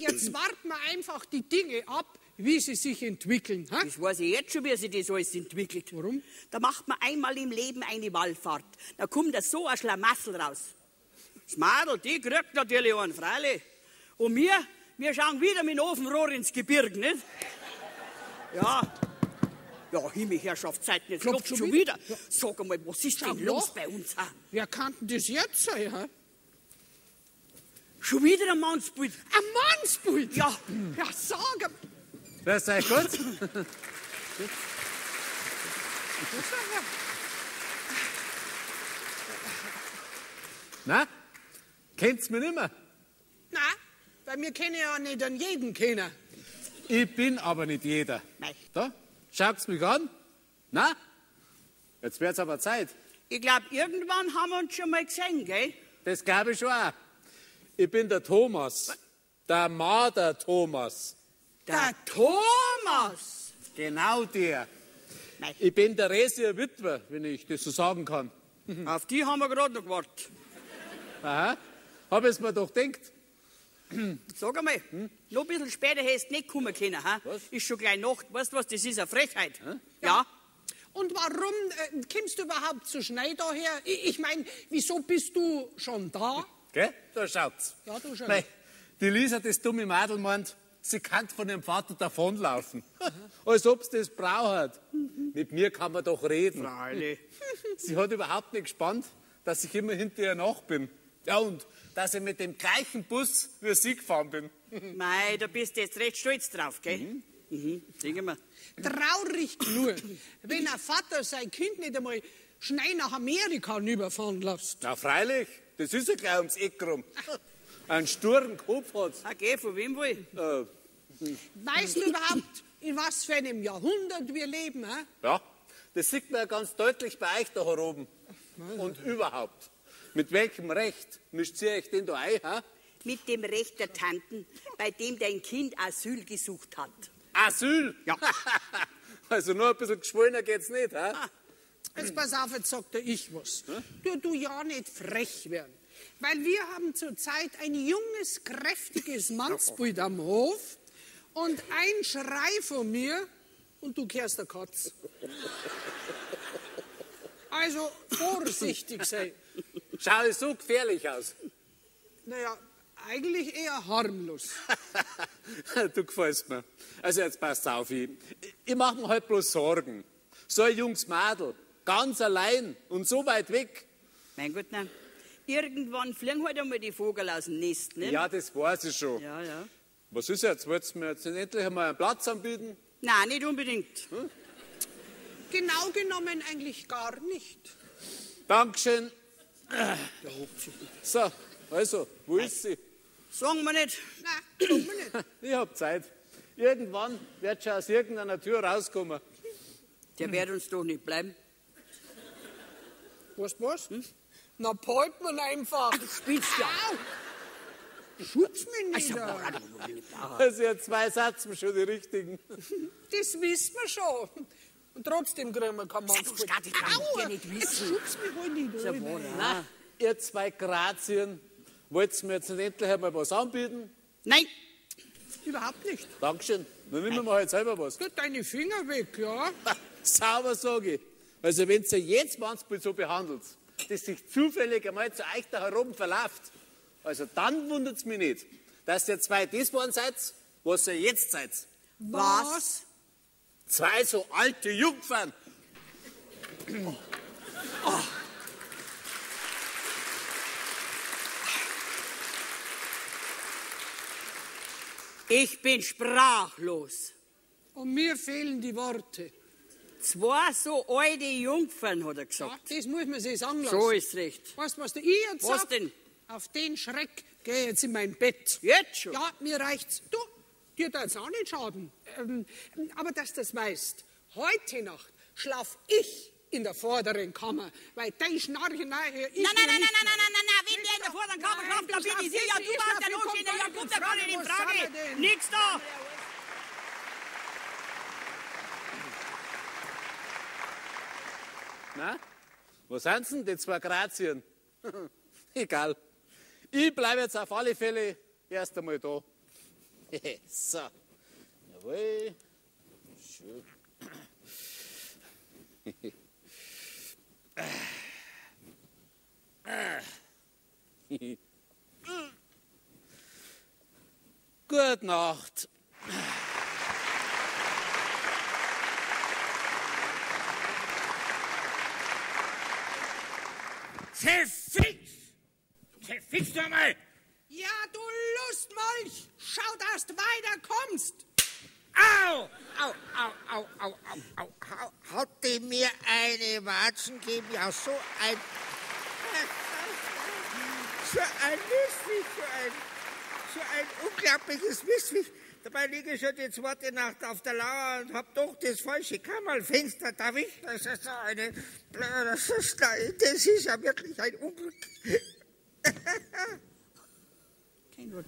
Jetzt warten wir einfach die Dinge ab, wie sie sich entwickeln. Ha? Das weiß ich jetzt schon, wie sich das alles entwickelt. Warum? Da macht man einmal im Leben eine Wallfahrt. Da kommt da so ein Schlamassel raus. Das Madel, die kriegt natürlich einen, freilich. Und wir, wir schauen wieder mit dem Ofenrohr ins Gebirge, nicht? Ja. Ja, Himmelherrschaftszeiten, jetzt Klopft schon schon wieder. Sag einmal, was ist Schau denn los doch. bei uns? Wer kann denn das jetzt sein? Ha? Schon wieder ein Mannsbild. Ein Mannsbild? Ja. Ja, sag. Das sei gut. Na? Kennt's mich nicht mehr? Na, weil wir kennen ja nicht an jeden kennen. Ich bin aber nicht jeder. Nein. Da, schaut's mich an. Na? Jetzt wird's aber Zeit. Ich glaube, irgendwann haben wir uns schon mal gesehen, gell? Das glaube ich schon auch. Ich bin der Thomas. Der Marder Thomas. Der Thomas. Genau der. Nein. Ich bin der Resier Witwer, wenn ich das so sagen kann. Auf die haben wir gerade noch gewartet. Aha. Hab ich's mir doch gedacht. [CLEARS THROAT] Sag einmal, noch ein bisschen später hättest du nicht kommen können. Ha? Was? Ist schon gleich Nacht. Weißt du was, das ist eine Frechheit. Ja. Und warum äh, kommst du überhaupt so schnell daher? Ich, ich meine, wieso bist du schon da? Gell? Da schaut's. Ja, du schon. Nein, die Lisa, das dumme Madel, meint, sie kann von ihrem Vater davonlaufen. [LAUGHS] Als ob's das braucht. Mit mir kann man doch reden. Freilich. [LAUGHS] Sie hat überhaupt nicht gespannt, dass ich immer hinter ihr nach bin. Ja, und dass ich mit dem gleichen Bus wie sie gefahren bin. [LAUGHS] Mei, da bist du jetzt recht stolz drauf, gell? Mhm. Singen wir. Traurig nur, [COUGHS] wenn ein Vater sein Kind nicht einmal schnell nach Amerika rüberfahren lässt. Na, freilich, das ist ja gleich ums Eck rum. [LAUGHS] Einen sturen Kopf hat's. Ah, geh, von wem wohl? Äh, Weißt du überhaupt, in was für einem Jahrhundert wir leben? Hä? ja, das sieht man ja ganz deutlich bei euch da oben. Und überhaupt. Mit welchem Recht mischt ihr euch denn da ein? Ha? Mit dem Recht der Tanten, bei dem dein Kind Asyl gesucht hat. Asyl? Ja. [LAUGHS] also nur ein bisschen geschwollener geht's nicht. Ha? Jetzt pass auf, jetzt sagt er ich was. Du, du ja nicht frech werden. Weil wir haben zurzeit ein junges, kräftiges [LAUGHS] Mannsbild am Hof und ein Schrei von mir und du kehrst der Katz. [LAUGHS] Also vorsichtig sein. Schau ich so gefährlich aus. Naja, eigentlich eher harmlos. [LAUGHS] du gefällst mir. Also jetzt passt auf, ich, ich mache mir halt bloß Sorgen. So ein junges Mädel, ganz allein und so weit weg. Mein Gott, nein. Irgendwann fliegen halt einmal die Vogel aus dem Nest, ne? Ja, das weiß ich schon. Ja, ja. Was ist jetzt? Wolltest du mir jetzt endlich einmal einen Platz anbieten? Nein, nicht unbedingt. Genau genommen eigentlich gar nicht. Dankeschön. So, also, wo ist sie? Sagen wir nicht. Nein, tun wir nicht. [LAUGHS] Ich hab Zeit. Irgendwann wird schon aus irgendeiner Tür rauskommen. Der wird uns doch nicht bleiben. Was, was? Na, behalten wir ihn einfach. Du spielst ja. Au! Schutz mich nicht. Also, ihr zwei Sätze schon die richtigen. Das wissen wir schon. Und trotzdem kriegen wir keinen Du Mannsbild. Stadt, das kann ich dir nicht wissen. Schubst mich halt nicht rein. war er. Na, ihr zwei Grazien, wollt ihr mir jetzt nicht endlich einmal was anbieten? Nein, Überhaupt nicht. Dankeschön. Dann nehmen wir halt selber was. Gib deine Finger weg, ja? Sauber sage ich. Also wenn ihr jetzt manchmal so behandelt, dass sich zufällig einmal zu euch da herum verläuft, also dann wundert es mich nicht, dass ihr zwei das waren seid, was ihr jetzt seid. was? Zwei so alte Jungfern. Ich bin sprachlos. Und mir fehlen die Worte. Zwei so alte Jungfern, hat er gesagt. das muss man sich sagen lassen. So ist recht. Weißt du, was der ich jetzt Was sag? denn? Auf den Schreck gehe ich jetzt in mein Bett. Jetzt schon? Ja, mir reicht's. Du, dir tut's auch nicht schaden. Ähm, aber dass du das weißt, heute Nacht schlaf ich in der vorderen Kammer, weil dein Schnarchen nachher ich Nein, nein, nein, nein, nein, nein, mehr- nein, nein, wenn der in der vorderen Kammer Nein, schlaft, dann bin ich sicher, nicht, du warst der Notstehende, ja, kommt nicht ja gar nicht in Frage. Nix da. Na? Was sind denn die zwei Grazien? [LAUGHS] Egal. Ich bleibe jetzt auf alle Fälle erst einmal da. So. Jawohl. Schön. Gute Nacht. Zerfix! Zerfix doch mal! Ja, du Lustmolch! Schau, dass du weiterkommst! Au! Au, au, au, au, au, au. Hau- Hat die mir eine Watschen geben? Ja, so ein... [LAUGHS] So ein Mistviech, so ein... So ein unglaubliches Mistviech. Dabei liege ich schon die zweite Nacht auf der Lauer und hab doch das falsche Kammerfenster erwischt. Das ist so eine... Das ist ja wirklich ein Unglück. [LAUGHS] Kein Wort.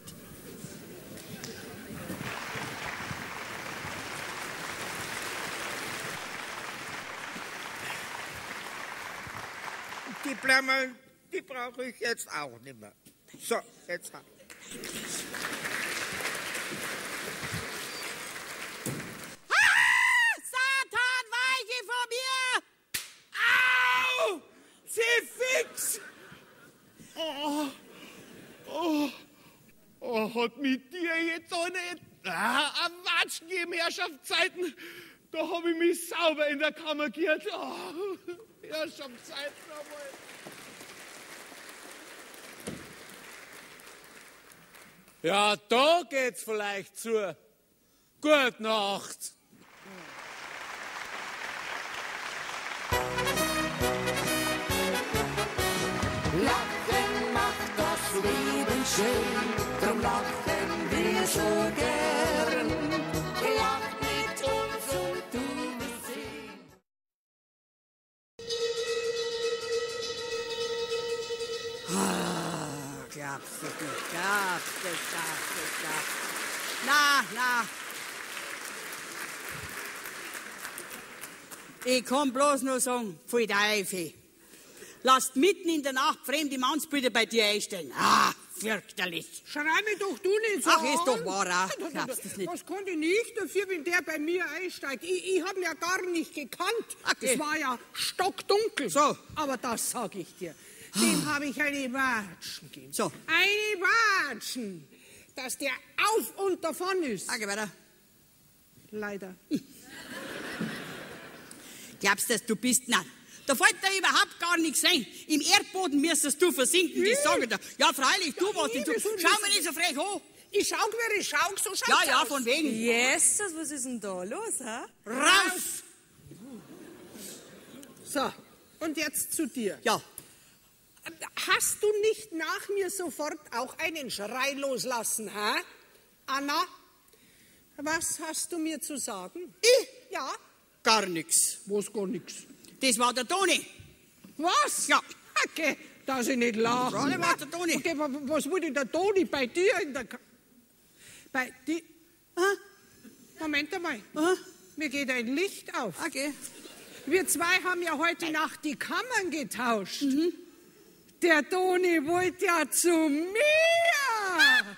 Die Blammeln, die brauche ich jetzt auch nicht mehr. So, jetzt hab Satan, weiche von mir! Au! Zefix! Oh, oh, oh, hat mit dir jetzt auch nicht ah, am Watschen gegeben, Herrschaftszeiten. Da habe ich mich sauber in der Kammer geirrt. Oh, Herrschaftszeiten einmal. Ja, da geht's vielleicht zu. Gute Nacht. Lachen macht das Leben schön, drum lachen wir so gern. Lach mit uns und du wirst sehen. Glaubst du nicht, glaubst du, glaubst du, glaubst du. Na, na. Ich kann bloß nur sagen, voll Teufel. Lasst mitten in der Nacht fremde Mannsbilder bei dir einstellen. Ah, fürchterlich. Schrei mich doch du nicht so Ach, ist an. doch wahr. Glaubst du's nicht? Was konnte ich nicht dafür, wenn der bei mir einsteigt? Ich, ich habe ihn ja gar nicht gekannt. Okay. Es war ja stockdunkel. So. Aber das sage ich dir. Dem habe ich eine Watschen gegeben. So. Eine Watschen. Dass der auf und davon ist. Sag weiter. Leider. Glaubst du, du bist, nein, da fällt dir überhaupt gar nichts ein. Im Erdboden müsstest du versinken, das sage ich dir. Ja, freilich, du ich du, will so schau mir nicht so frech an. Ich schau, wer ich schau, so schaut's Ja, ja, aus. von wegen. Jesus, was ist denn da los, hä? Raus! So, und jetzt zu dir. Ja, Hast du nicht nach mir sofort auch einen Schrei loslassen, hä? Anna, was hast du mir zu sagen? Ich? Ja. gar nichts. Was gar nix. Das war der Toni. Was? Ja. Okay, dass ich nicht lache. Schade war der Toni. Okay, wa- was wollte der Toni bei dir in der... Bei dir... Ah, Moment einmal. ah, mir geht ein Licht auf. Okay. Wir zwei haben ja heute Nacht die Kammern getauscht. Der Toni wollte ja zu mir. [LAUGHS]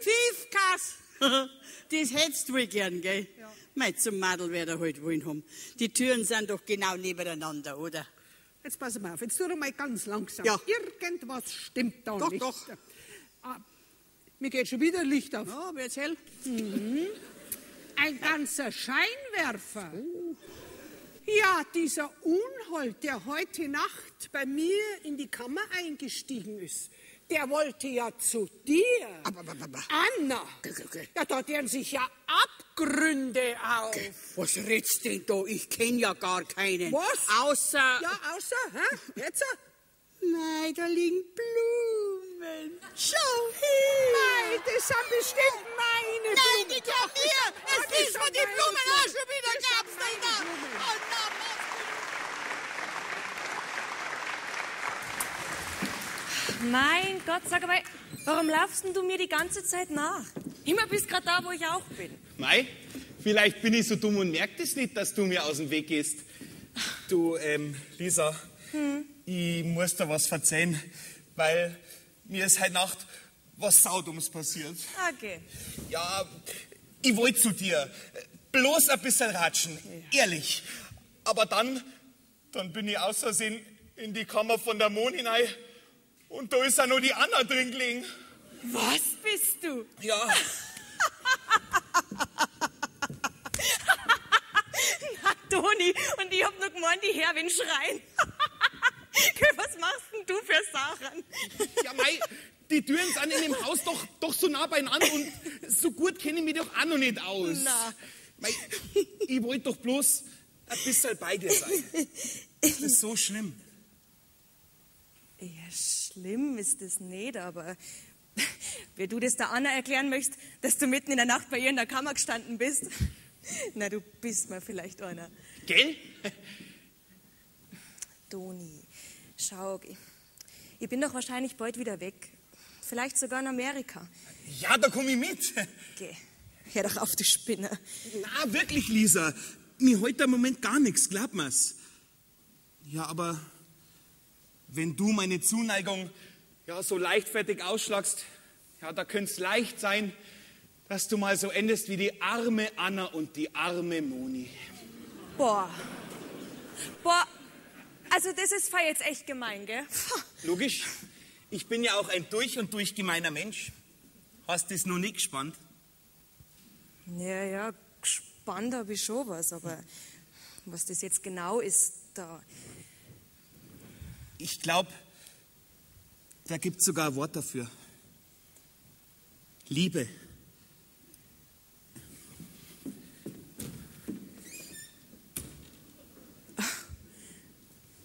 Tiefkass. [LAUGHS] Das hättest du wohl gern, gell? Ja. Mei, zum Madel wird er heute wollen haben. Die Türen sind doch genau nebeneinander, oder? Jetzt pass mal auf, jetzt tu doch mal ganz langsam. Ja. Irgendwas stimmt da Doch, nicht. doch. Ah, mir geht schon wieder Licht auf. Ja, wird's hell? Ein ganzer Scheinwerfer. Ja, dieser Unhold, der heute Nacht bei mir in die Kammer eingestiegen ist, der wollte ja zu dir. Aber, aber, aber. Anna. Ja, da deren sich ja Abgründe auf. Was redst denn da? Ich kenn ja gar keinen. Was? Außer. Ja, außer, hä? Jetzt? Nein, da liegen Blumen. Schau Nein, das sind bestimmt meine Nein, Blumen. die gehören mir. Es ist von die Blumen auch schon wieder gab's da. Oh, na, Mein Gott, sag mal, warum laufst denn du mir die ganze Zeit nach? Immer bist gerade da, wo ich auch bin. Mei, vielleicht bin ich so dumm und merke das nicht, dass du mir aus dem Weg gehst. Du, ähm, Lisa, ich muss dir was verzeihen, weil mir ist heute Nacht was Saudums passiert. Okay. Ja, ich wollte zu dir. Bloß ein bisschen ratschen, ehrlich. Aber dann, dann bin ich aus Versehen in die Kammer von der Mon hinein und da ist ja nur die Anna drin gelegen. Was bist du? Ja, [LAUGHS] Na, Toni, und ich hab nur gemeint, die Herwin schreien. [LAUGHS] Was machst denn du für Sachen? ja, mei, die Türen sind in dem Haus doch, doch so nah beieinander und so gut kenne ich mich doch auch noch nicht aus. Na. Mei, ich wollte doch bloß ein bisschen bei dir sein. [LAUGHS] Ist das so schlimm? Ja, schlimm ist das nicht, aber [LAUGHS] wie du das der Anna erklären möchtest, dass du mitten in der Nacht bei ihr in der Kammer gestanden bist, [LAUGHS] na, du bist mal vielleicht einer. Gell? Toni, schau, ich- bin doch wahrscheinlich bald wieder weg. Vielleicht sogar in Amerika. Ja, da komme ich mit. [LAUGHS] Geh, hör doch auf, du Spinner. Na, wirklich, Lisa. Mir heute im Moment gar nichts, glaub mir's. Ja, aber wenn du meine Zuneigung ja so leichtfertig ausschlagst, ja, da könnte es leicht sein, dass du mal so endest wie die arme Anna und die arme Moni. Boah. Boah, also das ist jetzt echt gemein, gell? Logisch. Ich bin ja auch ein durch und durch gemeiner Mensch. Hast das noch nicht gespannt? Ja, ja, gespannt habe ich schon was, aber was das jetzt genau ist, da. Ich glaube, da gibt es sogar ein Wort dafür. Liebe.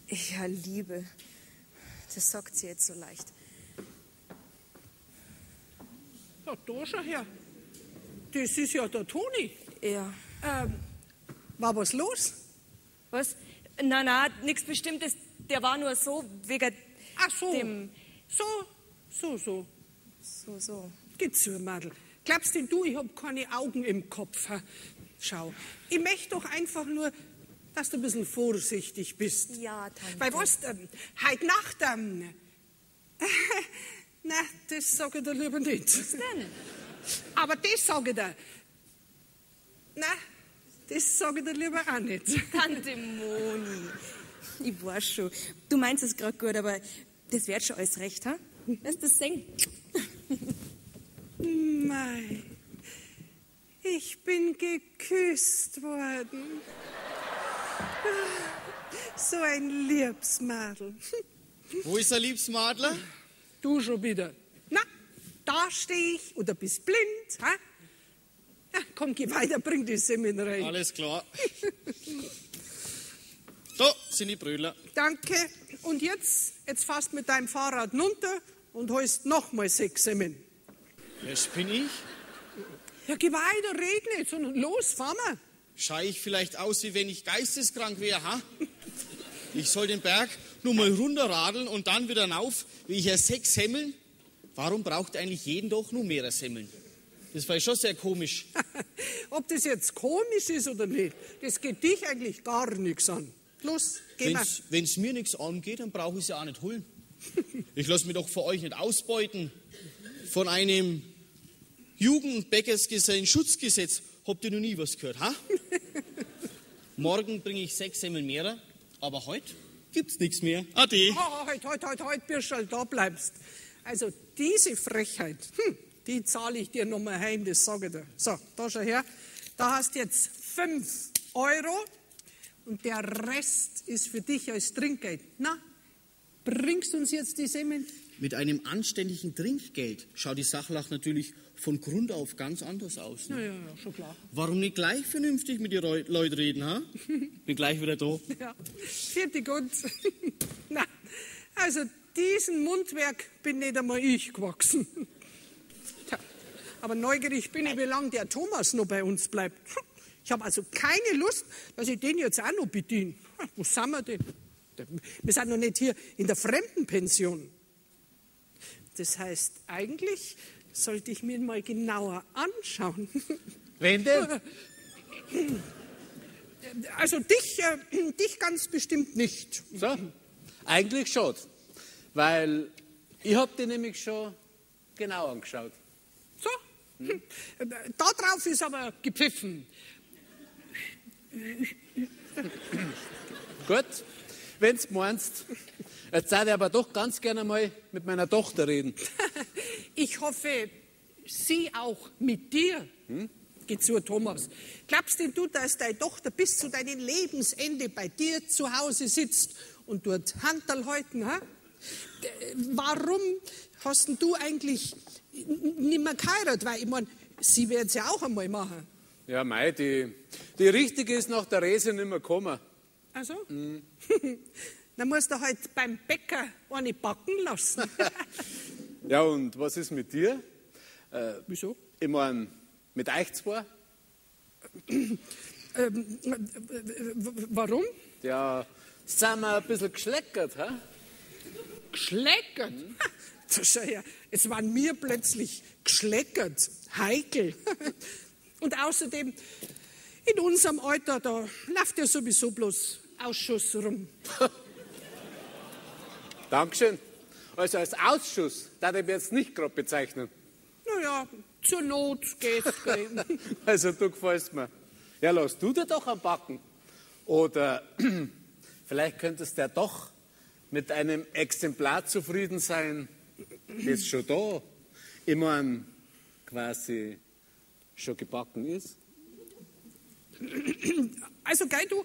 Ja, Liebe. Das sagt sie jetzt so leicht. Ja, da schau her. Das ist ja der Toni. Ja. Ähm, war was los? Was? Na, na, nichts Bestimmtes. Der war nur so wegen Ach so. dem. So, so, so. So, so. Geh zu, Madel. Glaubst denn du, ich hab keine Augen im Kopf? Schau, ich möchte doch einfach nur, dass du ein bisschen vorsichtig bist. Ja, Tante. Weil was, ähm, heute Nacht, ähm, [LAUGHS] na, das sage ich dir lieber nicht. Was denn? Aber das sage ich dir. Na, das sage ich dir lieber auch nicht. Tante Moni. [LAUGHS] Ich weiß schon. Du meinst es gerade gut, aber das wird schon alles recht, ha? Lass das singen. [LAUGHS] Mei, ich bin geküsst worden. So ein Liebsmadel. [LAUGHS] Wo ist der Liebsmadler? Du schon wieder. Na, da steh ich oder bist blind, ha? Ja, komm, geh weiter, bring die Semmeln rein. Alles klar. Da sind die Brüller. Danke. Und jetzt, jetzt fährst mit deinem Fahrrad runter und holst nochmal sechs Semmeln. Das bin ich. Ja, geh weiter, red nicht, sondern los, fahr mal. Schau ich vielleicht aus, wie wenn ich geisteskrank wäre, ha? Ich soll den Berg nur mal runterradeln und dann wieder rauf, wie ich ja sechs Semmeln? Warum braucht eigentlich jeden doch nur mehrere Semmeln? Das war schon sehr komisch. [LAUGHS] Ob das jetzt komisch ist oder nicht, das geht dich eigentlich gar nichts an. Los, geh mal. Wenn es mir nichts angeht, dann brauche ich es ja auch nicht holen. Ich lasse mich doch für euch nicht ausbeuten. Von einem Jugendbäckersgesellen-Schutzgesetz habt ihr noch nie was gehört, ha? [LAUGHS] Morgen bringe ich sechs Semmeln mehr, aber heute gibt's nichts mehr. Ade. Halt, halt, halt, halt, Birschel, da bleibst. Also diese Frechheit, hm, die zahle ich dir nochmal heim, das sage ich dir. So, da schau her. Da hast jetzt fünf Euro und der Rest ist für dich als Trinkgeld. Na, bringst uns jetzt die Semmeln? Mit einem anständigen Trinkgeld schaut die Sachlach natürlich von Grund auf ganz anders aus. Ja, Ne? ja, ja, schon klar. Warum nicht gleich vernünftig mit den Leuten reden, ha? [LAUGHS] Bin gleich wieder da. Ja, vierte gut. [LAUGHS] Na, also diesen Mundwerk bin nicht einmal ich gewachsen. [LAUGHS] Tja, aber neugierig bin ich, wie lange der Thomas noch bei uns bleibt. Ich habe also keine Lust, dass ich den jetzt auch noch bediene. Wo sind wir denn? Wir sind noch nicht hier in der Fremdenpension. Das heißt, eigentlich sollte ich mir mal genauer anschauen. [LAUGHS] Wen denn? [LAUGHS] Also dich, äh, dich ganz bestimmt nicht. So, eigentlich schon. Weil ich habe die nämlich schon genau angeschaut. So, hm. da drauf ist aber gepfiffen. Gut, wenn's meinst. Jetzt würde ich aber doch ganz gerne mal mit meiner Tochter reden. [LAUGHS] Ich hoffe, sie auch mit dir. Geh zu, Thomas. Glaubst denn du, dass deine Tochter bis zu deinem Lebensende bei dir zu Hause sitzt und dort Handel halten? Ha? Warum hast denn du eigentlich nicht mehr geheiratet? Weil ich meine, sie wird es ja auch einmal machen. Ja, mei, die, die Richtige ist nach der Rese nicht mehr gekommen. Also? [LAUGHS] Dann musst du halt beim Bäcker eine backen lassen. [LAUGHS] Ja, und was ist mit dir? Wieso? Ich mein, mit euch zwei? [CLEARS THROAT] Ähm, äh, warum? Ja, sind wir ein bisschen geschleckert, hä? Geschleckert? Da schau her, es waren mir plötzlich geschleckert, heikel. [LAUGHS] Und außerdem, in unserem Alter, da läuft ja sowieso bloß Ausschuss rum. [LAUGHS] Dankeschön. Also als Ausschuss, da ich jetzt nicht gerade bezeichnen. Naja, zur Not geht's. [LAUGHS] Also du gefällst mir. Ja, lass du dir doch am Backen. Oder [CLEARS THROAT] vielleicht könntest du ja doch mit einem Exemplar zufrieden sein, das schon da, ich mein, quasi schon gebacken ist. [CLEARS THROAT] Also, gell, du,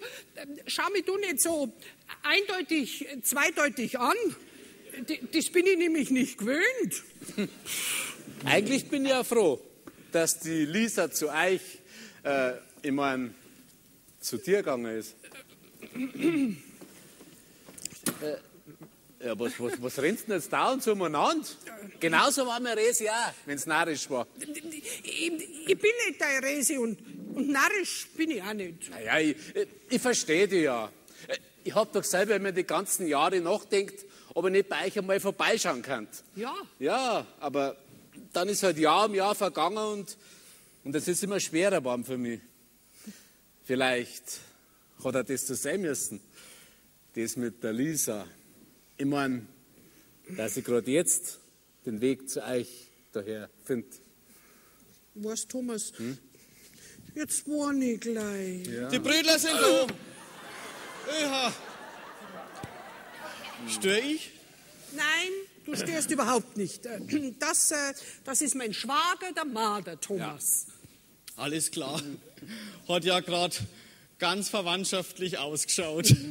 schau mich du nicht so eindeutig, zweideutig an. Das bin ich nämlich nicht gewöhnt. [LAUGHS] Eigentlich bin ich ja froh, dass die Lisa zu euch, äh, ich mein, zu dir gegangen ist. [CLEARS THROAT] Äh, ja, was, was, was rennst denn jetzt da und so umeinander? Genauso war mir Resi auch, wenn es narrisch war. Ich, ich bin nicht deine Resi und, und narrisch bin ich auch nicht. Naja, ich, ich verstehe dich ja. Ich habe doch selber immer die ganzen Jahre nachdenkt, ob ich nicht bei euch einmal vorbeischauen kann. Ja, Ja, aber dann ist halt Jahr um Jahr vergangen und, und es ist immer schwerer geworden für mich. Vielleicht hat er das so sein müssen, das mit der Lisa. Ich meine, dass ich gerade jetzt den Weg zu euch daher finde. weißt Thomas, jetzt war ich gleich. Die Brüder sind da. Ja. Stör ich? Nein, du störst überhaupt nicht. [CLEARS THROAT] Das, äh, das ist mein Schwager, der Marder, Thomas. Alles klar. Hat ja gerade ganz verwandtschaftlich ausgeschaut. [LAUGHS]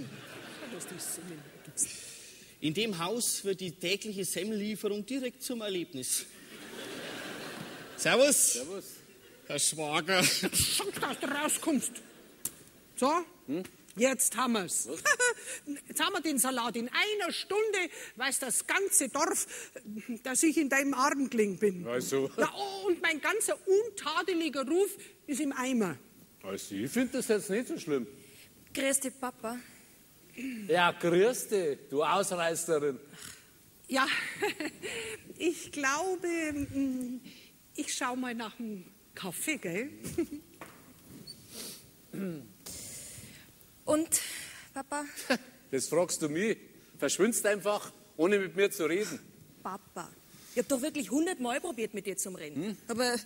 In dem Haus wird die tägliche Semmellieferung direkt zum Erlebnis. Servus. Servus. Herr Schwager. Schau, dass du rauskommst. So, jetzt haben wir's. [LAUGHS] Jetzt haben wir den Salat. In einer Stunde weiß das ganze Dorf, dass ich in deinem Armkling bin. Also, Ja, und mein ganzer untadeliger Ruf ist im Eimer. also ich finde das jetzt nicht so schlimm. Grüß dich, Papa. Ja, grüß dich, du Ausreißerin. Ja, [LAUGHS] ich glaube, mm, ich schau mal nach dem Kaffee, gell? [LAUGHS] Und, Papa? [LAUGHS] Das fragst du mich. Verschwindst einfach, ohne mit mir zu reden. Papa, ich hab doch wirklich hundertmal probiert, mit dir zu reden. Aber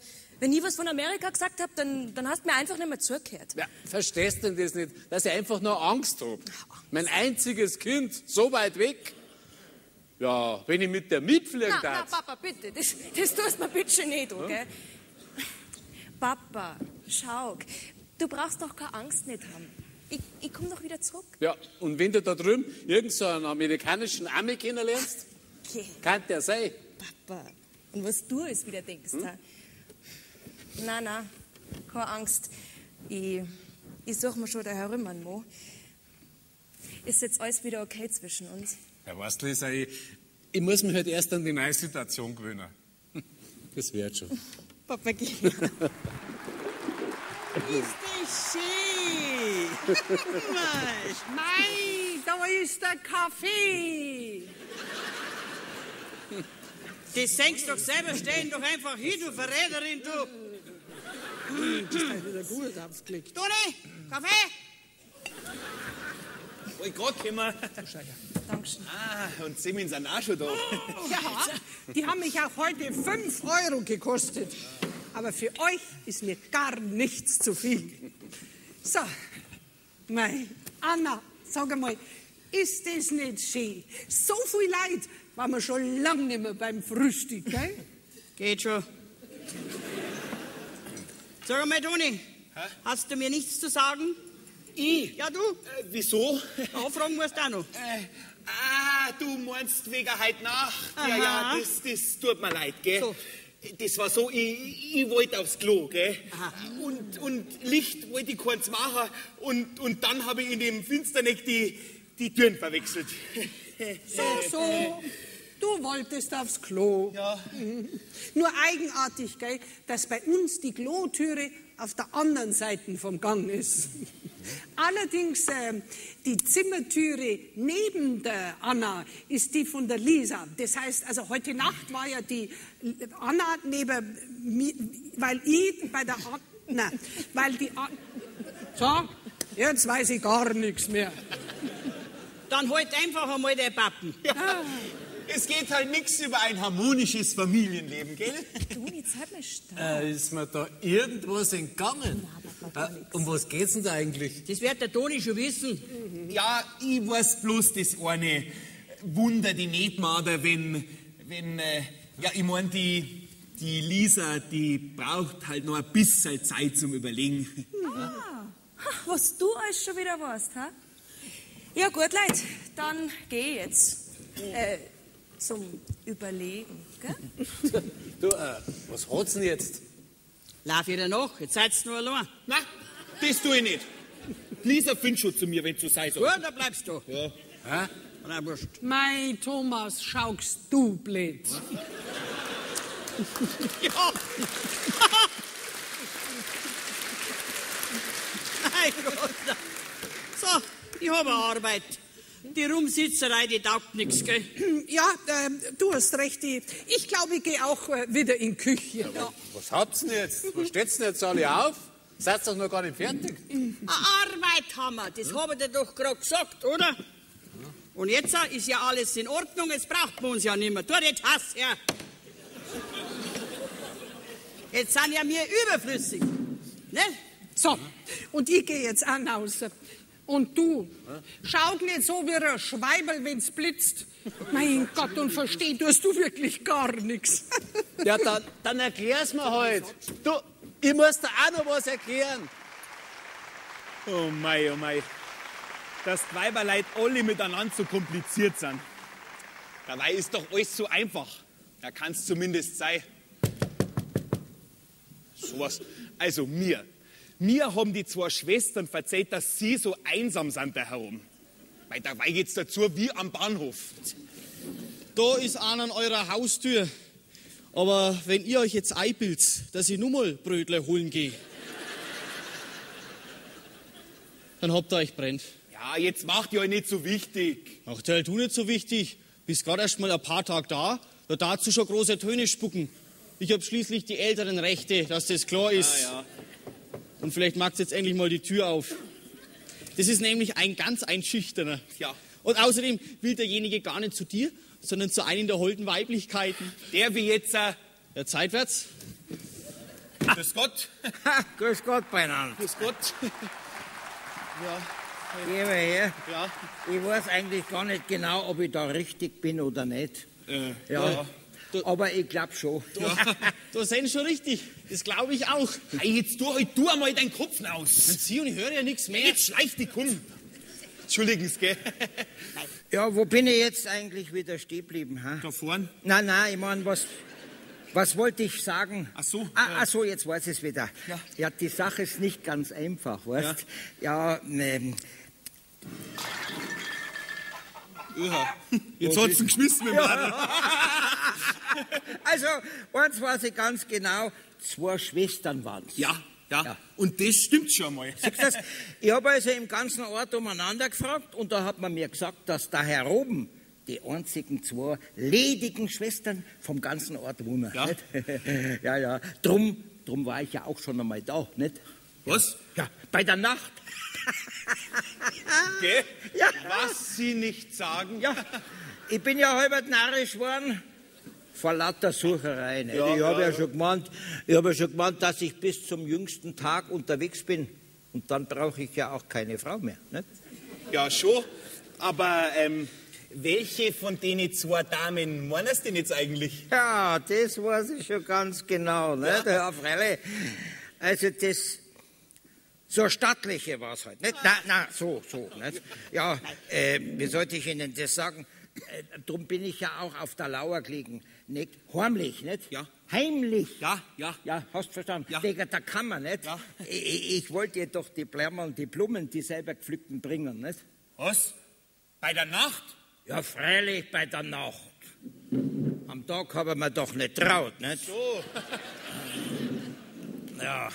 wenn ich was von Amerika gesagt hab, dann, dann hast du mir einfach nicht mehr zugehört. Ja, verstehst du denn das nicht? Dass ich einfach nur Angst habe. Mein einziges Kind, so weit weg. Ja, wenn ich mit der mitfliegen darf. Papa, bitte, das, das tust mir bitte nicht, okay? Papa, schau, du brauchst doch keine Angst nicht haben. Ich, ich komme doch wieder zurück. Ja, und wenn du da drüben irgend so einen amerikanischen Ami kennenlernst, Okay, kann der sein. Papa. Und was du alles wieder denkst, Hm? Na, na, keine Angst. Ich, ich suche mir schon da herum einen Mo. Ist jetzt alles wieder okay zwischen uns? Ja, weißt du, Lisa, ich, ich muss mich halt erst an die neue Situation gewöhnen. [LAUGHS] Das wird schon. [LAUGHS] Papa, geh. [LAUGHS] Ist das schön. Mei, da ist der Kaffee. Das senkst doch selber, stell ihn doch einfach hin, du Verräterin, du. Das ist wieder gut aufgelegt. Toni, Kaffee? Wollte gerade kommen. Dankeschön. Ah, und Semin sind auch schon [LAUGHS] da. Ja, die haben mich auch heute 5 Euro gekostet. Aber für euch ist mir gar nichts zu viel. So, mei, Anna, sag einmal, ist das nicht schön? So viel Leid waren wir schon lange nicht mehr beim Frühstück, gell? Geht schon. Sag einmal, Toni, hast du mir nichts zu sagen? Ich? Ja, du? Äh, wieso? Anfragen musst du auch noch. [LAUGHS] Äh, ah, du meinst wegen heute Nacht. Ja, Aha. ja, das, das tut mir leid, gell? So. Das war so, ich, ich wollte aufs Klo, gell? Und, und Licht wollte ich keins machen. Und, und dann habe ich in dem Finsterneck die, die Türen verwechselt. So, so. [LAUGHS] Du wolltest aufs Klo. Ja. [LAUGHS] Nur eigenartig, gell, dass bei uns die Klotüre auf der anderen Seite vom Gang ist. [LAUGHS] Allerdings äh, die Zimmertüre neben der Anna ist die von der Lisa. Das heißt, also heute Nacht war ja die Anna neben mir, weil ich bei der An na, weil die An so, jetzt weiß ich gar nichts mehr. Dann halt einfach einmal der Pappen. Ja. [LAUGHS] Es geht halt nichts über ein harmonisches Familienleben, gell? Toni, zeig mir stark. Äh, ist mir da irgendwas entgangen? Äh, um was geht's denn da eigentlich? Das wird der Toni schon wissen. Ja, ich weiß bloß das eine Wunder, die Netmader, wenn, wenn, äh, ja, ich mein, die, die Lisa, die braucht halt noch ein bisschen Zeit zum Überlegen. Ah, was du alles schon wieder weißt, ha? Ja gut, Leute, dann geh jetzt. Äh, zum Überlegen, gell? [LAUGHS] Du, äh, was hat's denn jetzt? Lauf ihr nach, jetzt seid ihr nur allein. Na, das tue ich nicht. Lisa findet schon zu mir, wenn du sei so. Gut, dann bleibst du. Ja. Hä? Na, wurscht. Mei, Thomas, schaust du blöd. [LAUGHS] Ja. [LAUGHS] mein Gott. So, ich habe Arbeit. Die Rumsitzerei, die taugt nichts, gell? [CLEARS THROAT] Ja, ähm, du hast recht. Ich, ich glaube, ich gehe auch äh, wieder in die Küche. Ja. Was habt's denn jetzt? Wo steht's denn jetzt alle auf? Seid doch noch gar nicht fertig. Eine Arbeit haben wir, das habe ich dir doch gerade gesagt, oder? Und jetzt äh, ist ja alles in Ordnung, jetzt braucht man uns ja nicht mehr. Tu jetzt Hass her. Jetzt sind ja wir überflüssig. Ne? So, und ich gehe jetzt auch raus. Und du, schau nicht so wie ein Schweibel, wenn's blitzt. Mein Gott, und versteh tust du wirklich gar nichts. [LAUGHS] Ja, dann, dann erklär's mir halt. Du, ich muss dir auch noch was erklären. Oh mei, oh mei. Dass die Weiberleid alle miteinander so kompliziert sind. Dabei ist doch alles so einfach. Da kann's zumindest sein. Sowas. Also mir. Mir haben die zwei Schwestern erzählt, dass sie so einsam sind da herum. Weil dabei geht's dazu wie am Bahnhof. Da ist einer an eurer Haustür. Aber wenn ihr euch jetzt einbildet, dass ich nur mal Brötle holen gehe, dann habt ihr euch brennt. Ja, jetzt macht ihr euch nicht so wichtig. Ach, der du nicht so wichtig. Bist gerade erst mal ein paar Tage da, da dazu schon große Töne spucken. Ich hab schließlich die älteren Rechte, dass das klar ist. Ah, ja. Und vielleicht magst du jetzt endlich mal die Tür auf. Das ist nämlich ein ganz ein Schüchterner. Ja. Und außerdem will derjenige gar nicht zu dir, sondern zu einem der holden Weiblichkeiten. Der wie jetzt, äh, Ja, zeitwärts. grüß Gott. Grüß Gott beieinander. Grüß Gott. Geh mal her. Ja. Ich weiß eigentlich gar nicht genau, ob ich da richtig bin oder nicht. Äh, Ja. Aber ich glaube schon. Du [LAUGHS] sind schon richtig. Das glaube ich auch. Hey, jetzt tu halt du einmal deinen Kopf aus. Sie und ich höre ja nichts mehr. Jetzt schleich dich um. Entschuldigen Sie, gell? [LAUGHS] Ja, wo bin ich jetzt eigentlich wieder stehen geblieben? Ha? Da vorn. Nein, nein, ich meine, was, was wollte ich sagen? Ach so, Ah, äh. ach so, jetzt weiß ich es wieder. Ja. ja, die Sache ist nicht ganz einfach, weißt Ja, Ja. Jetzt hat's ihn geschmissen mit dem Radl. [LAUGHS] [LAUGHS] also, eins weiß ich ganz genau, zwei Schwestern waren's. Ja, ja, Ja. Und das stimmt schon mal. [LAUGHS] Siehst du's? Ich habe also im ganzen Ort umeinander gefragt und da hat man mir gesagt, dass da her oben die einzigen zwei ledigen Schwestern vom ganzen Ort wohnen. Ja. Nicht? [LAUGHS] ja, ja. Drum, drum war ich ja auch schon einmal da, nicht? Was? Ja, bei der Nacht. Gell? Ja. Was Sie nicht sagen. Ja, ich bin ja halber narrisch geworden. Vor lauter Sucherei. Nicht? Ja, ich habe ja, ja, schon gemeint, ich habe ja schon gemeint, dass ich bis zum jüngsten Tag unterwegs bin. Und dann brauche ich ja auch keine Frau mehr. Nicht? Ja, schon. Aber ähm, welche von den zwei Damen meinst du denn jetzt eigentlich? Ja, das weiß ich schon ganz genau. Nicht? Ja, freilich. Also das, so stattliche war es halt. Nicht? Na, na, so, so. Nicht? Ja, äh, wie sollte ich Ihnen das sagen? Äh, drum bin ich ja auch auf der Lauer gelegen. Nicht? Heimlich, nicht? Ja. Heimlich. Ja, ja. Ja, hast verstanden? Ja. Wegen der Kammer, nicht? Ja. Ich, ich wollte ihr doch die Blämmer und die Blumen, die selber gepflückten, bringen, nicht? Was? Bei der Nacht? Ja, freilich bei der Nacht. Am Tag haben wir doch nicht traut, nicht? So. [LAUGHS] Ja.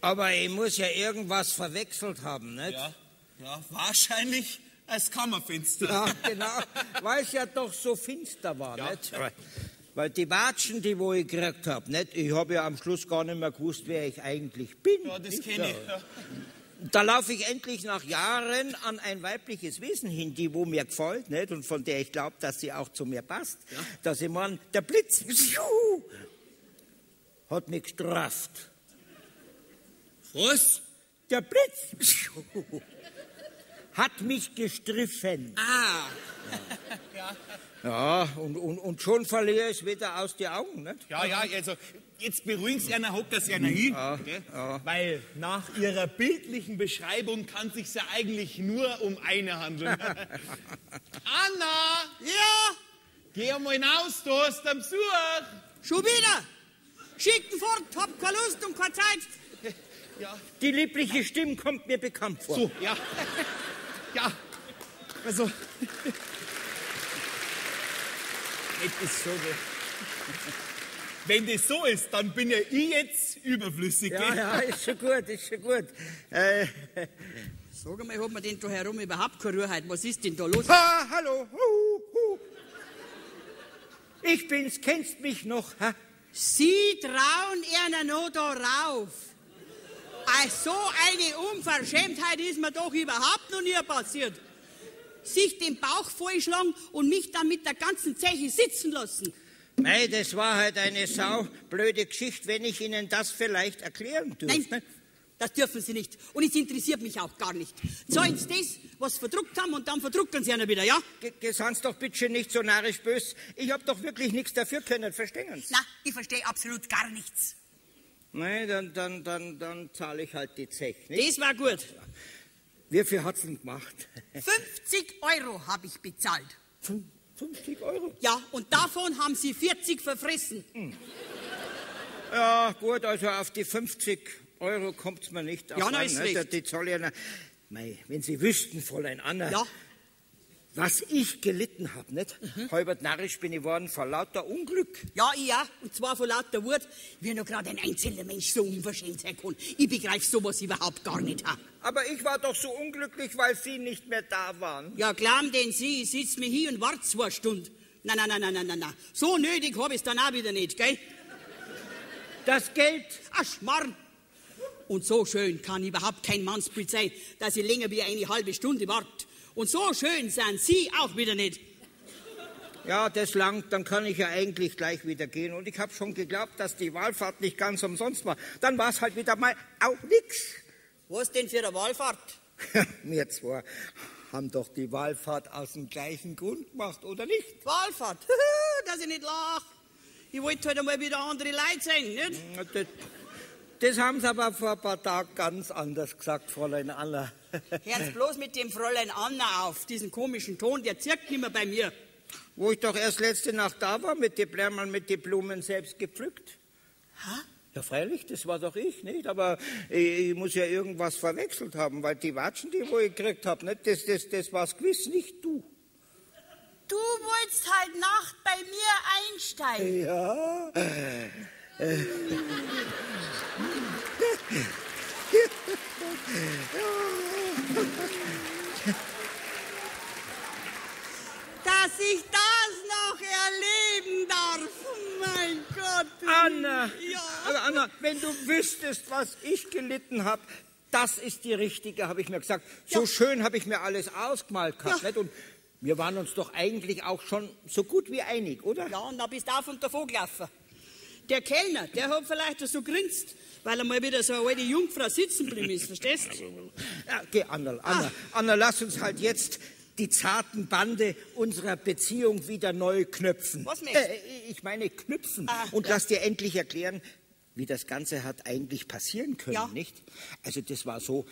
Aber ich muss ja irgendwas verwechselt haben, nicht? Ja, ja, wahrscheinlich als Kammerfenster. Ja, genau. Weil es ja doch so finster war, Ja. nicht? Weil die Watschen, die wo ich gekriegt habe, nicht? Ich habe ja am Schluss gar nicht mehr gewusst, wer ich eigentlich bin. Ja, das kenne ich. Ja. Da laufe ich endlich nach Jahren an ein weibliches Wesen hin, die wo mir gefällt, nicht? Und von der ich glaube, dass sie auch zu mir passt. Dass ich meine, der Blitz pfiuh, hat mich gestraft. Was? Der Blitz pfiuh, hat mich gestriffen. Ah. [LAUGHS] Ja, und, und, und schon verliere ich es wieder aus den Augen, nicht? Ja, ja, also jetzt beruhigen Sie einer, hockt das einer hin. gell? Weil nach Ihrer bildlichen Beschreibung kann es sich ja eigentlich nur um eine handeln. [LAUGHS] Anna! Ja, Geh einmal hinaus, du hast am Besuch. schon wieder. Schicken fort, hab keine Lust und keine Zeit. Die liebliche Stimme kommt mir bekannt vor. So, ja. [LAUGHS] Ja. Also. Das ist so? Wenn das so ist, dann bin ja ich jetzt überflüssig. Ja, gell? ja, ist schon gut, ist schon gut. Äh, Sag mal, hat man denn da herum überhaupt keine Ruhe heute? Was ist denn da los? ha, hallo. Hu, hu. Ich bin's, kennst mich noch? Ha? Sie trauen einer noch da rauf. Ach, so eine Unverschämtheit ist mir doch überhaupt noch nie passiert. Sich den Bauch vollschlagen und mich dann mit der ganzen Zeche sitzen lassen. Mei, das war halt eine sau blöde Geschichte, wenn ich Ihnen das vielleicht erklären dürfte. Nein, das dürfen Sie nicht. Und es interessiert mich auch gar nicht. Zahlen Sie das, was Sie verdruckt haben, und dann verdrucken Sie einer wieder, ja? Ge- Gesand's doch bitte nicht so narrisch bös. Ich hab doch wirklich nichts dafür können, verstehen Sie? Na, ich verstehe absolut gar nichts. Nein, dann, dann, dann, dann zahle ich halt die Zeche. Nicht? Das war gut. Wie viel hat's denn gemacht? [LAUGHS] 50 Euro habe ich bezahlt. Fün- 50 Euro? Ja, und davon haben Sie 40 verfressen. Ja, gut, also auf die 50 Euro kommt's mir nicht Ja, na, an, ist ne? recht. Die zahle ich ja. Mei, wenn Sie wüssten, Fräulein Anna, Ja, was ich gelitten hab, nicht? Halbert narrisch bin ich worden vor lauter Unglück. ja, ich ja. Und zwar von lauter Wut, wie nur gerade ein einzelner Mensch so unverschämt sein kann. Ich begreife sowas überhaupt gar nicht. Ha. Aber ich war doch so unglücklich, weil Sie nicht mehr da waren. Ja, glauben denn Sie, ich sitz mir hier und wart zwei Stunden. Nein, nein, nein, nein, nein, nein. So nötig hab ich's dann auch wieder nicht, gell? Das Geld, Ach, Schmarrn. Und so schön kann überhaupt kein Mannsbild sein, dass ich länger wie eine halbe Stunde wart. Und so schön sind Sie auch wieder nicht. Ja, das langt, dann kann ich ja eigentlich gleich wieder gehen. Und ich habe schon geglaubt, dass die Wallfahrt nicht ganz umsonst war. Dann war es halt wieder mal auch nix. Was denn für eine Wallfahrt? [LAUGHS] Wir zwei haben doch die Wallfahrt aus dem gleichen Grund gemacht, oder nicht? Wallfahrt? [LAUGHS] dass ich nicht lach. Ich wollte heute mal wieder andere Leute sehen, nicht? Das, das haben Sie aber vor ein paar Tagen ganz anders gesagt, Fräulein Anna. Hören bloß mit dem Fräulein Anna auf, diesen komischen Ton, der zirkt nicht mehr bei mir. Wo ich doch erst letzte Nacht da war, mit den Blärmern, mit den Blumen selbst gepflückt. Ha? Ja, freilich, das war doch ich, nicht? Aber ich, ich muss ja irgendwas verwechselt haben, weil die Watschen, die wo ich gekriegt habe, nicht? Das, das, das war's gewiss nicht du. Du wolltest halt Nacht bei mir einsteigen. Ja. Äh, [LAUGHS] Dass ich das noch erleben darf. Mein Gott. Anna, Ja. aber Anna, wenn du wüsstest, was ich gelitten habe, das ist die richtige, habe ich mir gesagt. So schön habe ich mir alles ausgemalt gehabt, Ja. Und wir waren uns doch eigentlich auch schon so gut wie einig, oder? Ja, und dann bist du auf und davon gelaufen. Der Kellner, der hat vielleicht so grinst, weil er mal wieder so eine alte Jungfrau sitzen geblieben ist, verstehst [LAUGHS] du? Ja, geh, Anna, Anna, Anna, lass uns halt jetzt die zarten Bande unserer Beziehung wieder neu knöpfen. Was möchtest du? Äh, ich meine knüpfen. Ah, und ja. lass dir endlich erklären, wie das Ganze hat eigentlich passieren können, Ja. nicht? Also das war so,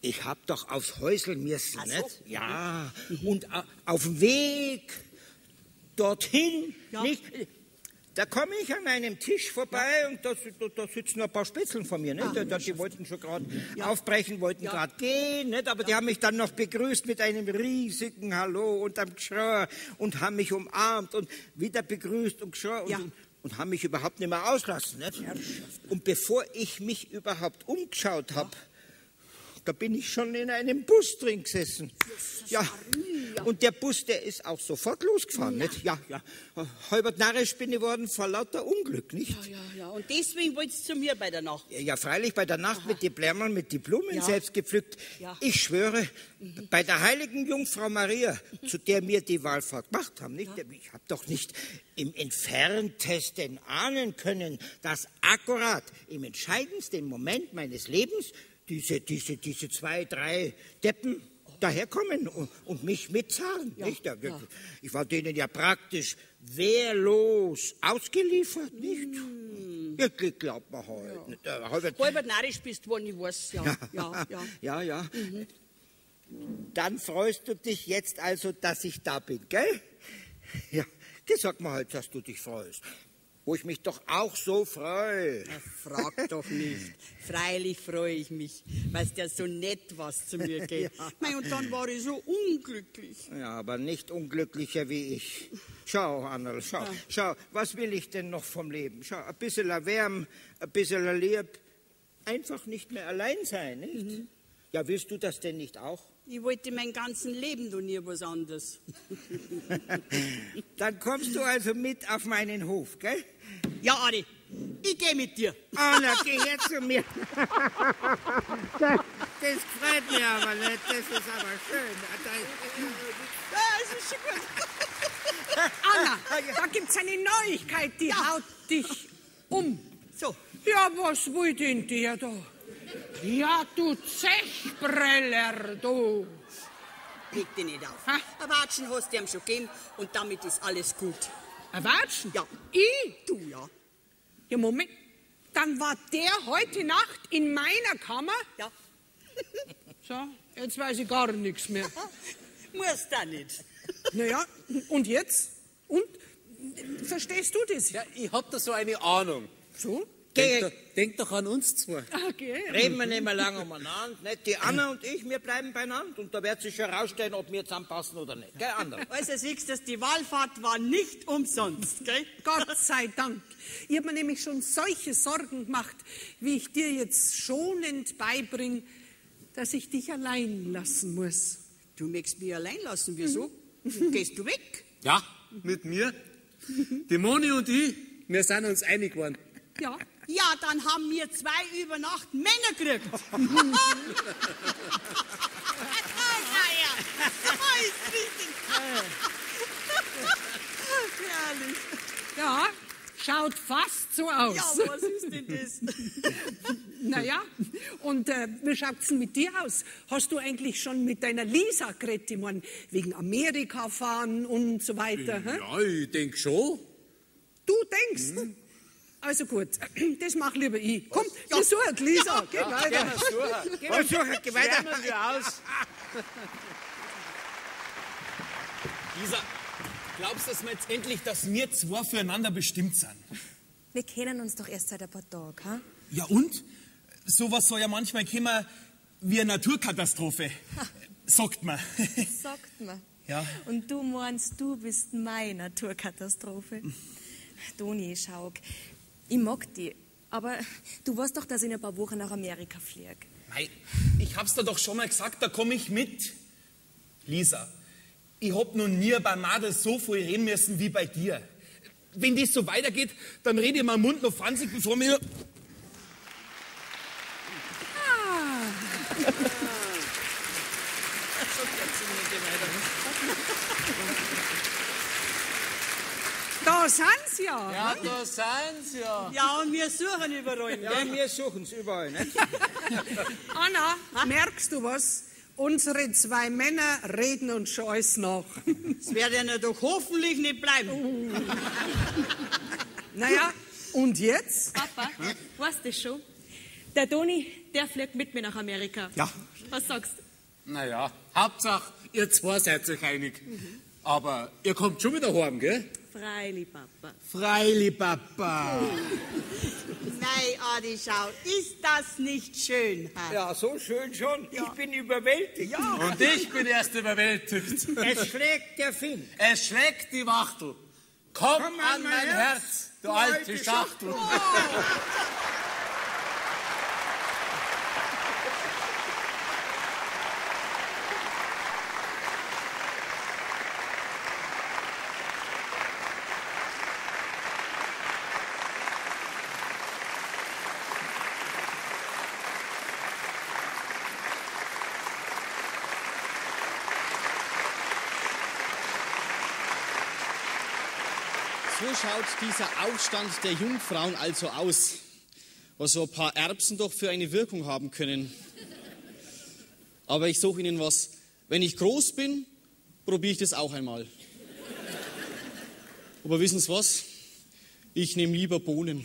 ich hab doch aufs Häusl müssen, Ach so. nicht? Ja, und au- auf dem Weg dorthin, Ja. nicht? Da komme ich an einem Tisch vorbei und da, da, da sitzen ein paar Spätzeln von mir. Nicht? Ah, Da- die wollten schon gerade aufbrechen, wollten gerade gehen, nicht? aber die haben mich dann noch begrüßt mit einem riesigen Hallo und einem Geschrei und haben mich umarmt und wieder begrüßt und geschrei und, Ja. und haben mich überhaupt nicht mehr auslassen. Nicht? Und bevor ich mich überhaupt umgeschaut habe, da bin ich schon in einem Bus drin gesessen. Ja, und der Bus, der ist auch sofort losgefahren, nicht? Ja, ja. Halbert narrisch bin ich worden vor lauter Unglück, nicht? Ja, ja, und deswegen wolltest du zu mir bei der Nacht. Ja, freilich, bei der Nacht mit den Blärmern, mit den Blumen Ja. selbst gepflückt. Ja. Ich schwöre, bei der heiligen Jungfrau Maria, zu der wir die Wallfahrt gemacht haben, nicht? Ich habe doch nicht im entferntesten ahnen können, dass akkurat im entscheidendsten Moment meines Lebens diese, diese, diese zwei, drei Deppen daherkommen und, und mich mitzahlen. Nicht? Ja, Ich war denen ja praktisch wehrlos ausgeliefert, nicht? Wirklich glaubt man heute nicht. Äh, Halbert- Halbert narrisch bist du, ich weiß. Ja, ja, ja. ja, [LAUGHS] ja. Dann freust du dich jetzt also, dass ich da bin, gell? Ja, das sag mal halt, dass du dich freust. Wo ich mich doch auch so freue. Frag doch nicht. [LAUGHS] Freilich freue ich mich, weil der so nett was zu mir [LAUGHS] geht. Mei, und dann war ich so unglücklich. Ja, aber nicht unglücklicher wie ich. Schau, Annel, schau, schau, was will ich denn noch vom Leben? Schau, ein bisschen Wärme, ein bisschen Lieb, einfach nicht mehr allein sein, nicht? Ja, willst du das denn nicht auch? Ich wollte mein ganzes Leben noch nie was anderes. [LAUGHS] Dann kommst du also mit auf meinen Hof, gell? Ja, Adi, ich gehe mit dir. Anna, geh her zu mir. [LAUGHS] Das, das freut mich aber nicht, das ist aber schön. Ja, es ist schon gut. Anna, [LAUGHS] da gibt's eine Neuigkeit, die haut dich um. So, Ja, was will denn der da? Ja, du Zechbreller, du. dich nicht auf. Ha? Ein Watschen hast du ihm schon gegeben und damit ist alles gut. Ein Watschen? Ja. Ich? Du, ja. Ja, Moment. Dann war der heute Nacht in meiner Kammer. Ja. [LAUGHS] So, jetzt weiß ich gar nichts mehr. Muss da nicht. Naja, und jetzt? Und? Verstehst du das? Ja, ich hab da so eine Ahnung. So? Denk, doch, denk doch an uns zwei. Okay. Reden wir nicht mehr lange umeinander. Nicht? Die Anna und ich, wir bleiben beieinander. Und da wird sich schon herausstellen, ob wir zusammenpassen oder nicht. Gell, Anna? [LAUGHS] Also siehst du, die Wahlfahrt war nicht umsonst, gell? [LAUGHS] Gott sei Dank. Ich habe mir nämlich schon solche Sorgen gemacht, wie ich dir jetzt schonend beibringe, dass ich dich allein lassen muss. Du möchtest mich allein lassen, wieso? Gehst du weg? Ja, mit mir. [LAUGHS] Die Moni und ich, wir sind uns einig geworden. Ja, Ja, dann haben wir zwei über Nacht Männer gekriegt. ah, ja. Ah, ist richtig. Herrlich. Ja, schaut fast so aus. Ja, was ist denn das? [LAUGHS] Naja, und äh, wie schaut's denn mit dir aus? Hast du eigentlich schon mit deiner Lisa geredet? Ich mein, wegen Amerika fahren und so weiter. hä? Ja, ich denke schon. Du denkst? Also gut, [CLEARS THROAT] das mach lieber ich. Komm, wir suchen die Lisa. Geh weiter. Wir suchen. Geh suchen, geh weiter. Schwärmen [LAUGHS] wir aus. Lisa, glaubst du, dass wir jetzt endlich, dass wir zwei füreinander bestimmt sind? Wir kennen uns doch erst seit ein paar Tagen, ha? Ja und? Sowas soll ja manchmal kommen wie eine Naturkatastrophe. Sagt man. [LAUGHS] Sagt man. Ja. Und du meinst, du bist meine Naturkatastrophe. Toni, schau, ich mag dich, aber du weißt doch, dass ich in ein paar Wochen nach Amerika fliege. Mei, ich hab's dir doch schon mal gesagt, da komm ich mit. Lisa, ich hab noch nie bei Madel so viel reden müssen wie bei dir. Wenn das so weitergeht, dann rede ich meinen Mund noch 20 bevor mir. Da sind sie ja. Ja, da sind sie ja. Ja, und wir suchen überall. Ja, wir suchen es überall, nicht? [LAUGHS] Anna, merkst du was? Unsere zwei Männer reden uns schon alles nach. [LAUGHS] Das wird ja doch hoffentlich nicht bleiben. Naja, und jetzt? Papa, weißt du schon? Der Toni, der fliegt mit mir nach Amerika. Ja. Was sagst du? Naja, Hauptsache, ihr zwei seid euch einig. Aber ihr kommt schon wieder heim, gell? Freilich, Papa. Freili, Papa. Nein, Adi, schau, ist das nicht schön? ha? Ja, so schön schon. Ich bin überwältigt. Ja. Und ich bin erst überwältigt. Es schlägt der Finn. Es schlägt die Wachtel. Komm, an mein Herz, du alte Schachtel. So schaut dieser Aufstand der Jungfrauen also aus. Was so ein paar Erbsen doch für eine Wirkung haben können. Aber ich suche Ihnen was. Wenn ich groß bin, probiere ich das auch einmal. Aber wissen Sie was? Ich nehme lieber Bohnen.